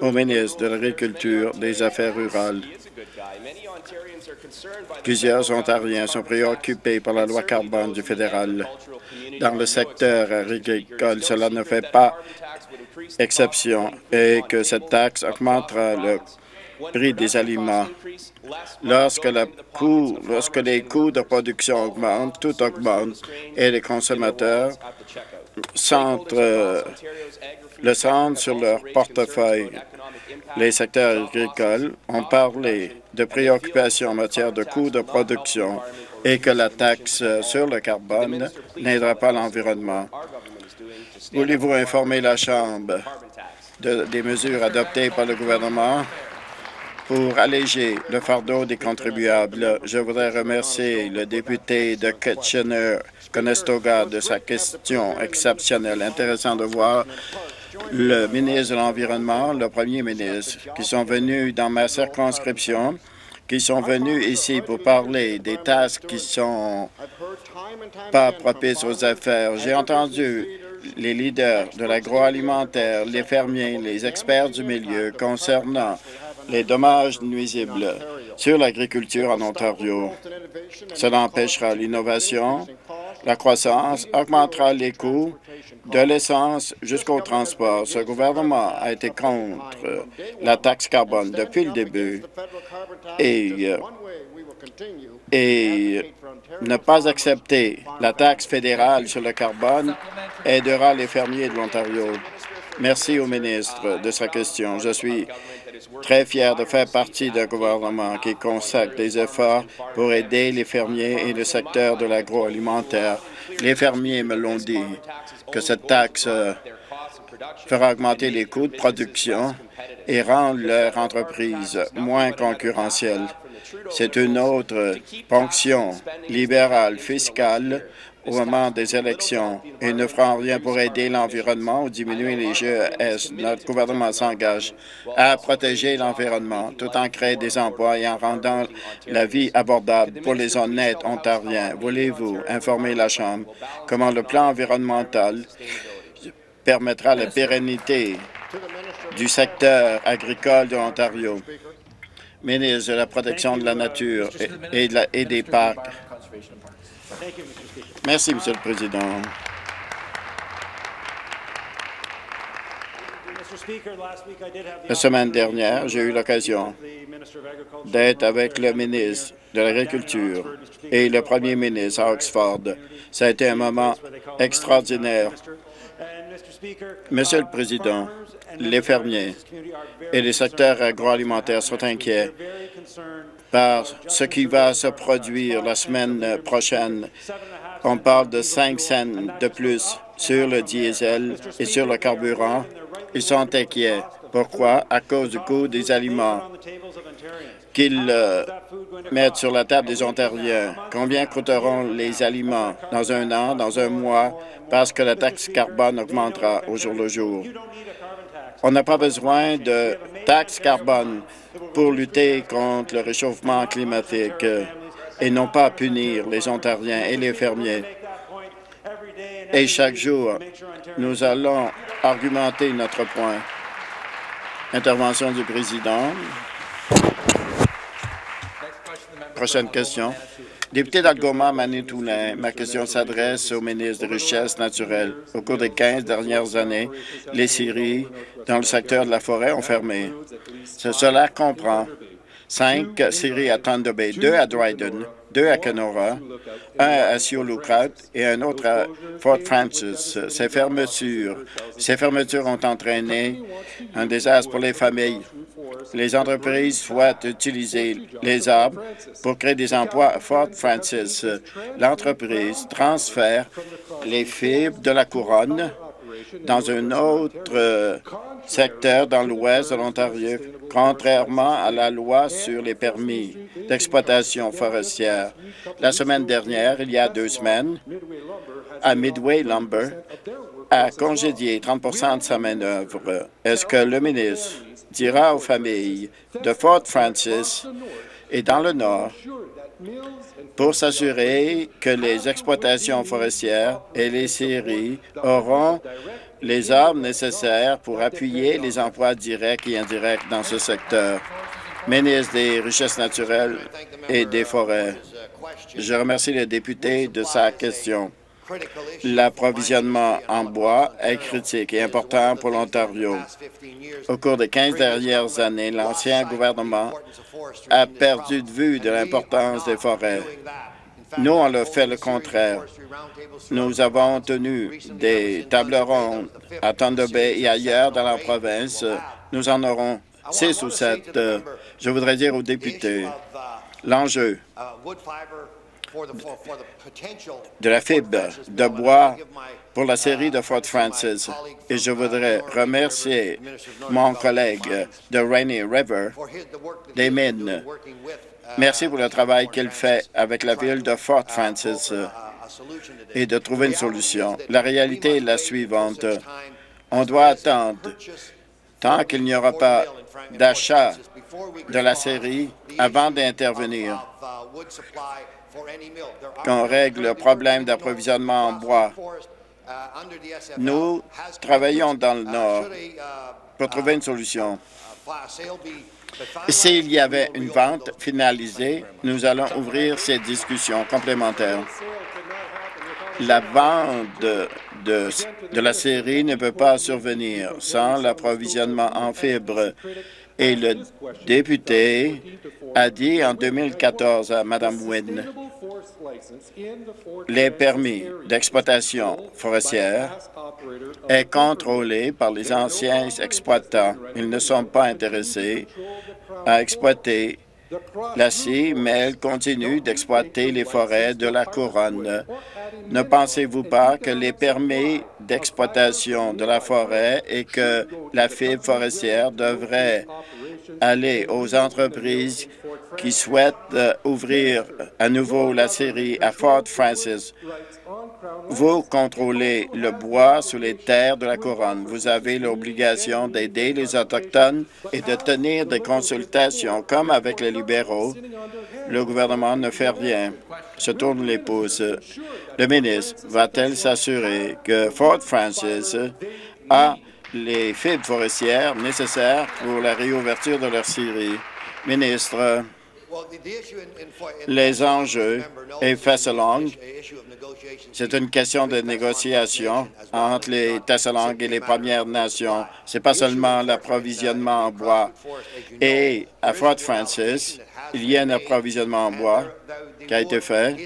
au ministre de l'Agriculture, des Affaires rurales. Plusieurs Ontariens sont préoccupés par la loi carbone du fédéral. Dans le secteur agricole, cela ne fait pas exception et que cette taxe augmentera le prix des aliments. Lorsque, les coûts de production augmentent, tout augmente et les consommateurs sentent euh, le centre sur leur portefeuille. Les secteurs agricoles ont parlé de préoccupations en matière de coûts de production et que la taxe sur le carbone n'aidera pas l'environnement. Voulez-vous informer la Chambre des mesures adoptées par le gouvernement? Pour alléger le fardeau des contribuables? Je voudrais remercier le député de Kitchener-Conestoga de sa question exceptionnelle. Intéressant de voir le ministre de l'Environnement, le premier ministre, qui sont venus dans ma circonscription, qui sont venus ici pour parler des tâches qui sont pas propices aux affaires. J'ai entendu les leaders de l'agroalimentaire, les fermiers, les experts du milieu concernant les dommages nuisibles sur l'agriculture en Ontario. Cela empêchera l'innovation, la croissance, augmentera les coûts de l'essence jusqu'au transport. Ce gouvernement a été contre la taxe carbone depuis le début et, ne pas accepter la taxe fédérale sur le carbone aidera les fermiers de l'Ontario. Merci au ministre de sa question. Je suis très fier de faire partie d'un gouvernement qui consacre des efforts pour aider les fermiers et le secteur de l'agroalimentaire. Les fermiers me l'ont dit que cette taxe euh, fera augmenter les coûts de production et rendre leur entreprise moins concurrentielle. C'est une autre ponction libérale fiscale au moment des élections et ne feront rien pour aider l'environnement ou diminuer les GES. Notre gouvernement s'engage à protéger l'environnement tout en créant des emplois et en rendant la vie abordable pour les honnêtes ontariens. Voulez-vous informer la Chambre comment le plan environnemental permettra la pérennité du secteur agricole de l'Ontario? Ministre de la protection de la nature et, et des parcs. Merci, Monsieur le Président. La semaine dernière, j'ai eu l'occasion d'être avec le ministre de l'Agriculture et le premier ministre à Oxford. Ça a été un moment extraordinaire. Monsieur le Président, les fermiers et les secteurs agroalimentaires sont inquiets par ce qui va se produire la semaine prochaine. On parle de 5 cents de plus sur le diesel et sur le carburant. Ils sont inquiets. Pourquoi? À cause du coût des aliments qu'ils euh, mettent sur la table des Ontariens. Combien coûteront les aliments dans un an, dans un mois, parce que la taxe carbone augmentera au jour le jour? On n'a pas besoin de taxe carbone pour lutter contre le réchauffement climatique et non pas punir les Ontariens et les fermiers. Et chaque jour, nous allons argumenter notre point. Intervention du président. Prochaine question. Député d'Algoma, Manitoulin, ma question s'adresse au ministre des Richesses naturelles. Au cours des 15 dernières années, les scieries dans le secteur de la forêt ont fermé. Cela comprend cinq scieries à Thunder Bay, deux à Dryden, deux à Kenora, un à Sioux-Lookout et un autre à Fort Francis. Ces fermetures, ces fermetures ont entraîné un désastre pour les familles les entreprises souhaitent utiliser les arbres pour créer des emplois à Fort Francis. L'entreprise transfère les fibres de la couronne dans un autre euh, secteur dans l'ouest de l'Ontario, contrairement à la loi sur les permis d'exploitation forestière. La semaine dernière, il y a deux semaines, à Midway Lumber a congédié 30% de sa main-d'œuvre. Est-ce que le ministre dira aux familles de Fort Francis et dans le Nord pour s'assurer que les exploitations forestières et les scieries auront les armes nécessaires pour appuyer les emplois directs et indirects dans ce secteur. Ministre des Richesses naturelles et des Forêts, je remercie le député de sa question. L'approvisionnement en bois est critique et important pour l'Ontario. Au cours des 15 dernières années, l'ancien gouvernement a perdu de vue de l'importance des forêts. Nous, on a fait le contraire. Nous avons tenu des tables rondes à Thunder Bay et ailleurs dans la province. Nous en aurons six ou sept. Je voudrais dire aux députés, l'enjeu de la fibre de bois pour la série de Fort Francis. Et je voudrais remercier mon collègue de Rainy River des mines. Merci pour le travail qu'il fait avec la ville de Fort Francis et de trouver une solution. La réalité est la suivante. On doit attendre tant qu'il n'y aura pas d'achat de la série avant d'intervenir qu'on règle le problème d'approvisionnement en bois Nous travaillons dans le Nord pour trouver une solution. S'il y avait une vente finalisée, nous allons ouvrir ces discussions complémentaires. La vente de, la série ne peut pas survenir sans l'approvisionnement en fibres. Et le député a dit en 2014 à Mme Wynne, les permis d'exploitation forestière est contrôlé par les anciens exploitants. Ils ne sont pas intéressés à exploiter la mais elle continue d'exploiter les forêts de la couronne. Ne pensez-vous pas que les permis d'exploitation de la forêt et que la fibre forestière devraient aller aux entreprises qui souhaitent euh, ouvrir à nouveau la série à Fort Francis? Vous contrôlez le bois sous les terres de la couronne. Vous avez l'obligation d'aider les Autochtones et de tenir des consultations, comme avec les libéraux. Le gouvernement ne fait rien, se tourne les pouces. Le ministre va-t-elle s'assurer que Fort Francis a les fibres forestières nécessaires pour la réouverture de leur scierie? Ministre, les enjeux et Fesselong, c'est une question de négociation entre les Tessalong et les Premières Nations. Ce n'est pas seulement l'approvisionnement en bois. Et à Fort Francis, il y a un approvisionnement en bois qui a été fait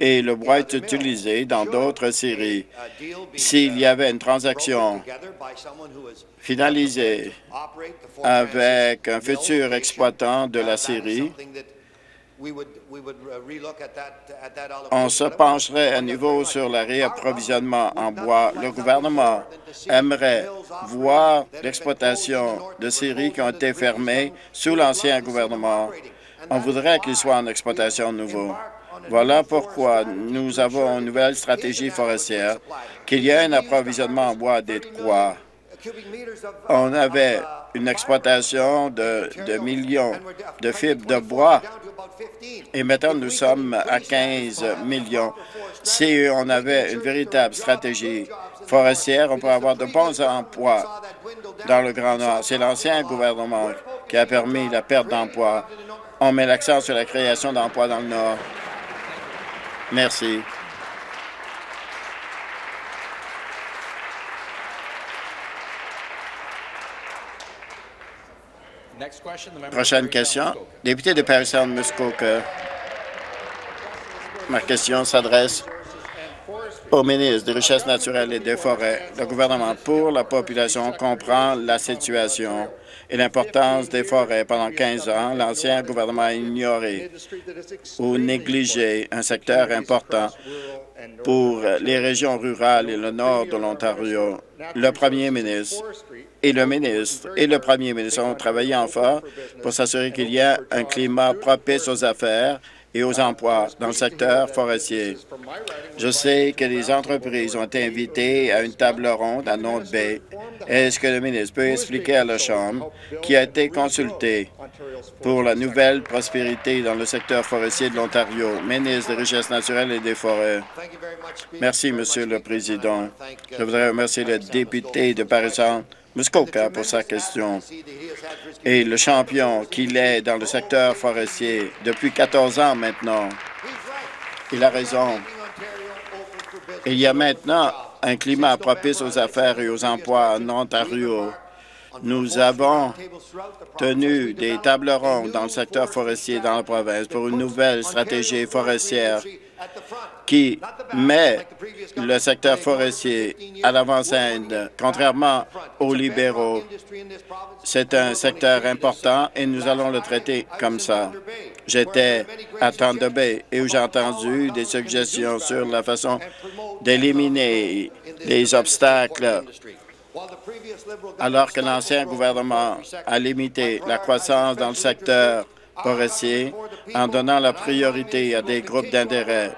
et le bois est utilisé dans d'autres séries. S'il y avait une transaction finalisée avec un futur exploitant de la série, on se pencherait à nouveau sur le réapprovisionnement en bois. Le gouvernement aimerait voir l'exploitation de séries qui ont été fermées sous l'ancien gouvernement. On voudrait qu'ils soient en exploitation de nouveau. Voilà pourquoi nous avons une nouvelle stratégie forestière, qu'il y ait un approvisionnement en bois adéquat. On avait une exploitation de, millions de fibres de bois et maintenant nous sommes à 15 millions. Si on avait une véritable stratégie forestière, on pourrait avoir de bons emplois dans le Grand Nord. C'est l'ancien gouvernement qui a permis la perte d'emplois. On met l'accent sur la création d'emplois dans le Nord. Merci. Prochaine question. Député de paris Muskoka. Ma question s'adresse au ministre des Richesses naturelles et des Forêts. Le gouvernement pour la population comprend la situation et l'importance des forêts. Pendant 15 ans, l'ancien gouvernement a ignoré ou négligé un secteur important pour les régions rurales et le nord de l'Ontario. Le premier ministre et le ministre et le premier ministre ont travaillé en fort pour s'assurer qu'il y a un climat propice aux affaires et aux emplois dans le secteur forestier. Je sais que les entreprises ont été invitées à une table ronde à North Bay. Est-ce que le ministre peut expliquer à la Chambre qui a été consulté pour la nouvelle prospérité dans le secteur forestier de l'Ontario, ministre des Richesses naturelles et des Forêts? Merci, Monsieur le Président. Je voudrais remercier le député de Paris-Centre Muskoka pour sa question. Et le champion qu'il est dans le secteur forestier depuis 14 ans maintenant, il a raison. Il y a maintenant un climat propice aux affaires et aux emplois en Ontario. Nous avons tenu des tables rondes dans le secteur forestier dans la province pour une nouvelle stratégie forestière qui met le secteur forestier à l'avant-scène, contrairement aux libéraux. C'est un secteur important et nous allons le traiter comme ça. J'étais à Thunder Bay et où j'ai entendu des suggestions sur la façon d'éliminer les obstacles alors que l'ancien gouvernement a limité la croissance dans le secteur en donnant la priorité à des groupes d'intérêt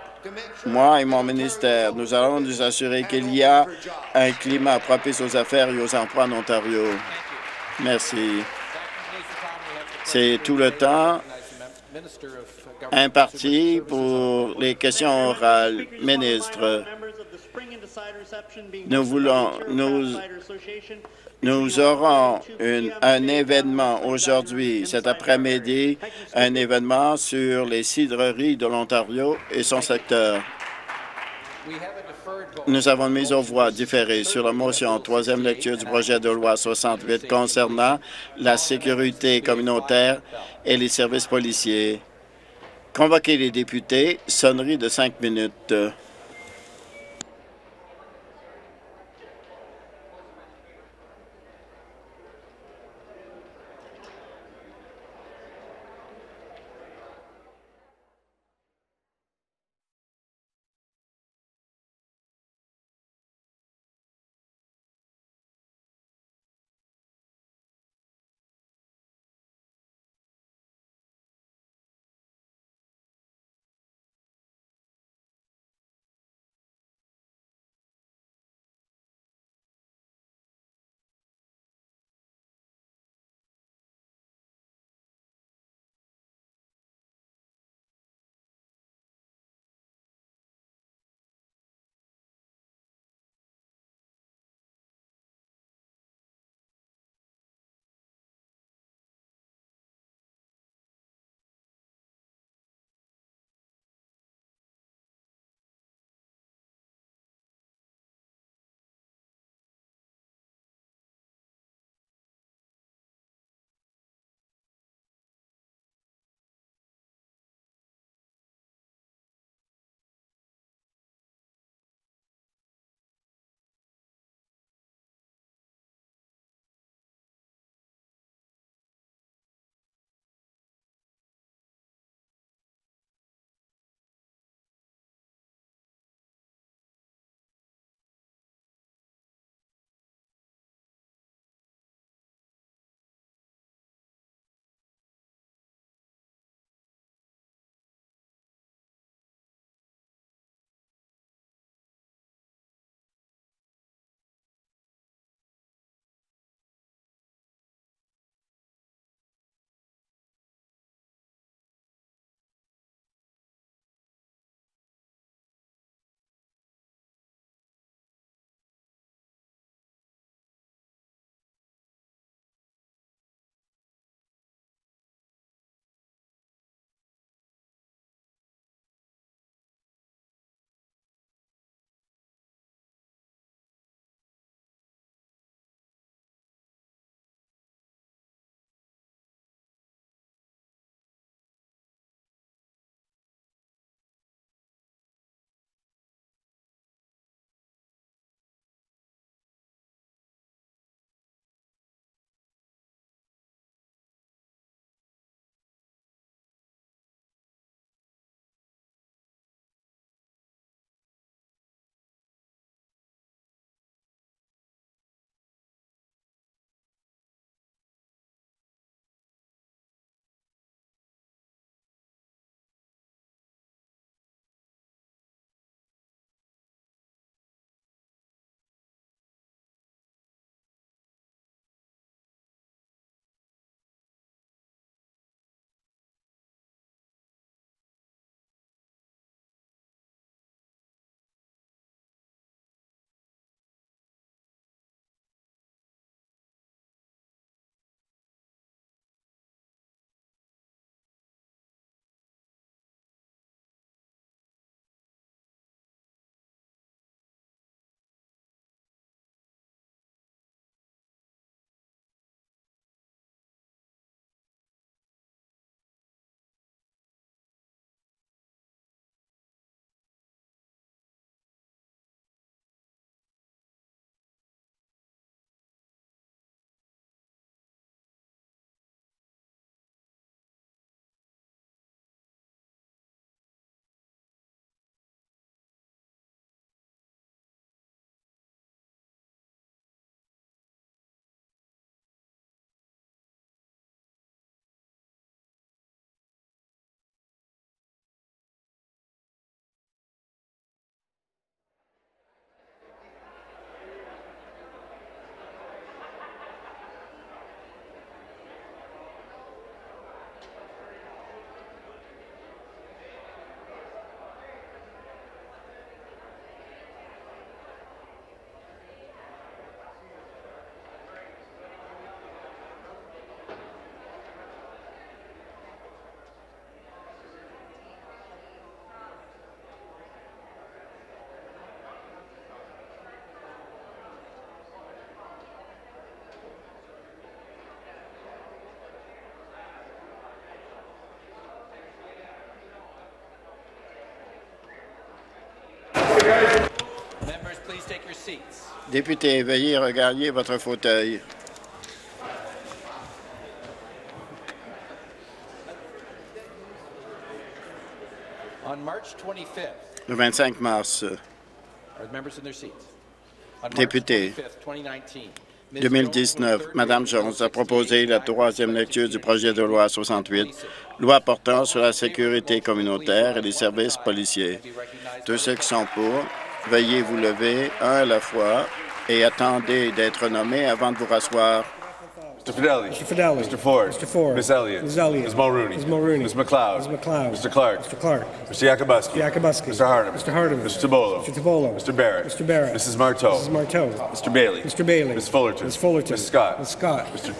moi et mon ministère, nous allons nous assurer qu'il y a un climat propice aux affaires et aux emplois en Ontario. Merci. C'est tout le temps imparti pour les questions orales. Ministre, Nous voulons, nous, nous aurons une- un événement aujourd'hui, cet après-midi, un événement sur les cidreries de l'Ontario et son secteur. Nous avons mis aux voix différées sur la motion troisième lecture du projet de loi 68 concernant la sécurité communautaire et les services policiers. Convoquer les députés, sonnerie de cinq minutes. Députés, veuillez regagner votre fauteuil. Le 25 mars, député, 2019, Mme Jones a proposé la troisième lecture du projet de loi 68, loi portant sur la sécurité communautaire et les services policiers. Tous ceux qui sont pour, veuillez vous lever un à la fois et attendez d'être nommé avant de vous rasseoir. Mr. Fidelli. Mr. Fidelli. Mr. Ford. Mr. Ford. Ms. Elliott. Ms. Elliott. Ms. Mulrooney. Ms. Mulrooney. Ms. McLeod. Ms. McLeod. Mr. Clark. Mr. Clark. Mr. Yakubuski. Mr. Yakubuski. Mr. Hardeman. Mr. Hardeman. Mr. Tabolo. Mr. Tabolo. Mr. Barrett. Mr. Barrett. Mrs. Marteau. Mrs. Marteau. Mr. Bailey. Mr. Bailey. Ms. Fullerton. Ms. Fullerton. Ms. Scott. Ms. Scott. Mr.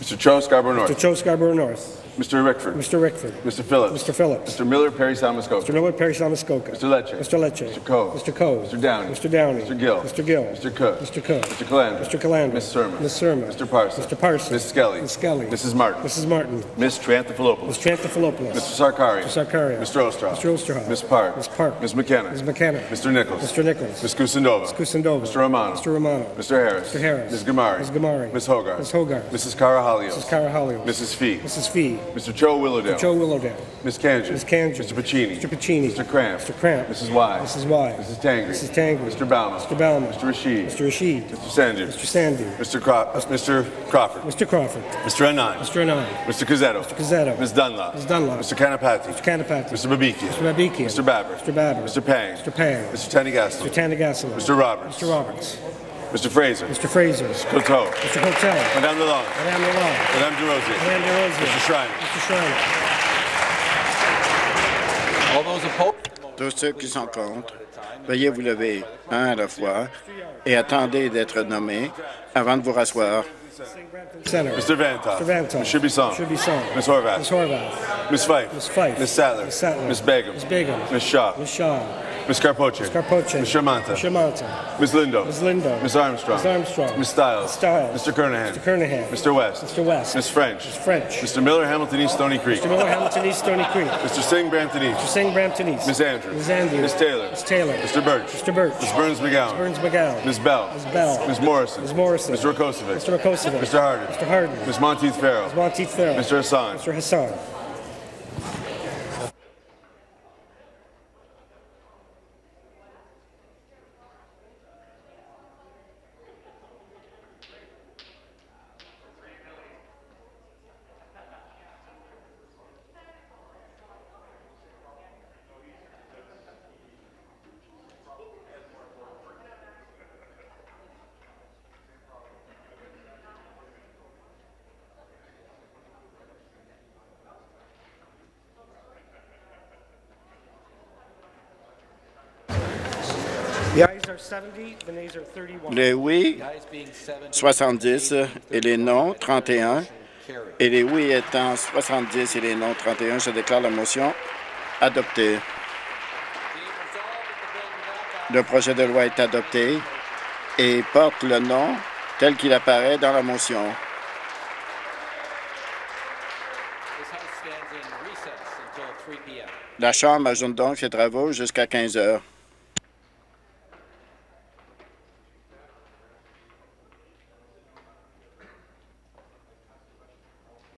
Mr. Cho Scarborough North. Mr. Cho Scarborough North. Mr. Rickford. Mr. Rickford. Mr. Phillips. Mr. Phillips. Mr. Miller Perry Salmascoca. Mr. Miller, Perry Muskoka. Mr. Lecce. Mr. Lecce. Mr. Coe. Mr. Coe. Mr. Downey. Mr. Downey. Mr. Gill. Mr. Gill. Mr. Cook. Mr. Cook. Mr. Calandra. Mr. Calandra. Ms. Surma. Ms. Surma. Mr. Parsons. Mr. Parsons. Ms. Skelly. Ms. Skelly. Mrs. Martin. Mrs. Martin. Ms. Tranthopoulos. Ms. Tranthopoulos. Mr. Sarkari. Mr. Sarkaria. Mr. Ostroff. Mr. Osterhoff. Ms. Park. Ms. Park. Ms. McKenna. Ms. McKenna. Mr. Nichols. Mr. Nichols. Ms. Kusindova. Ms. Kusindova. Mr. Romano. Mr. Romano. Mr. Harris. Mr. Harris. Ms. Gamari. Ms. Gamari. Ms. Hogarth. Ms. Hogarth. Mrs. Carahalios. Mrs. Carahalios. Mrs. Fee. Mrs. Fee. Mr. Joe Willowdale. Joe Willowdale. Ms. Kanjan. Ms. Kanjan. Mr. Pacini. Mr. Pacini. Mr. Cramp. Mr. Cramp. Mrs. Y. Mrs. Y. Mrs. Tangri. Mrs. Tangri. Mr. Bauman. Mr. Bauman. Mr. Rashid. Mr. Rashid. Mr. Sandu. Mr. Sandu. Mr. Cro- uh, Mr. Crawford. Mr. Crawford. Mr. Anand. Mr. Anand. Mr. Cazzetto. Mr. Cazzetto. Ms. Dunlop. Ms. Dunlop. Mr. Canapati. Mr. Canapati. Mr. Babikian. Mr. Babikian. Mr. Babber. Mr. Babber. Mr. Pang. Mr. Pang. Mr. Tanigassel. Mr. Tanagassala. Mr. Roberts. Mr. Roberts. Mr. Fraser. Mr. Fraser. Mr. Coteau. Mr. Cotel. Madame Lalonde. Madame Lalonde. Madame DeRosier. Madame DeRosier. Mr. Schreiner. Mr. Schreiner. All those opposed? Tous ceux qui sont contre, veuillez vous lever un à la fois et attendez d'être nommé avant de vous rasseoir. Center. Mr. Vantoff. Mr. Vantoff. Ms. Shibisong. Shibisong. Ms. Horvath. Ms. Horvath. Ms. Fife. Ms. Fife. Ms. Sattler. Ms. Sattler. Ms. Begum. Ms. Begum. Ms. Shaw. Ms. Shaw. Ms. Carpoche. Ms. Carpoche. Ms. Shermanta. Ms. Shermanta. Ms. Lindo. Ms. Lindo. Ms. Armstrong. Ms. Armstrong. Ms. Stiles. Ms. Stiles. Mr. Kernahan. Mr. Kernahan. Mr. West. Mr. West. Ms. French. Ms. French. Mr. Miller, Hamilton East, Stony Creek. Mr. Miller, Hamilton East, Stony Creek. Mr. Singh, Brampton East. Mr. Singh, Brampton East. Ms. Andrews. Ms. Andrews. Ms. Taylor. Ms. Taylor. Mr. Birch. Mr. Birch. Ms. Burns McGowan. Ms. Burns McGowan. Ms. Bell. Ms. Bell. Ms. Morrison. Ms. Morrison. Mr. Rakosovic. Mr. Rakosovic. Mr. Harden. Mr. Harden. Ms. Monteith Farrell. Ms. Monteith Farrell. Mr. Hassan. Mr. Hassan. Les oui, 70 et les non, 31. Et les oui étant 70 et les non, 31, je déclare la motion adoptée. Le projet de loi est adopté et porte le nom tel qu'il apparaît dans la motion. La Chambre ajoute donc ses travaux jusqu'à 15 heures.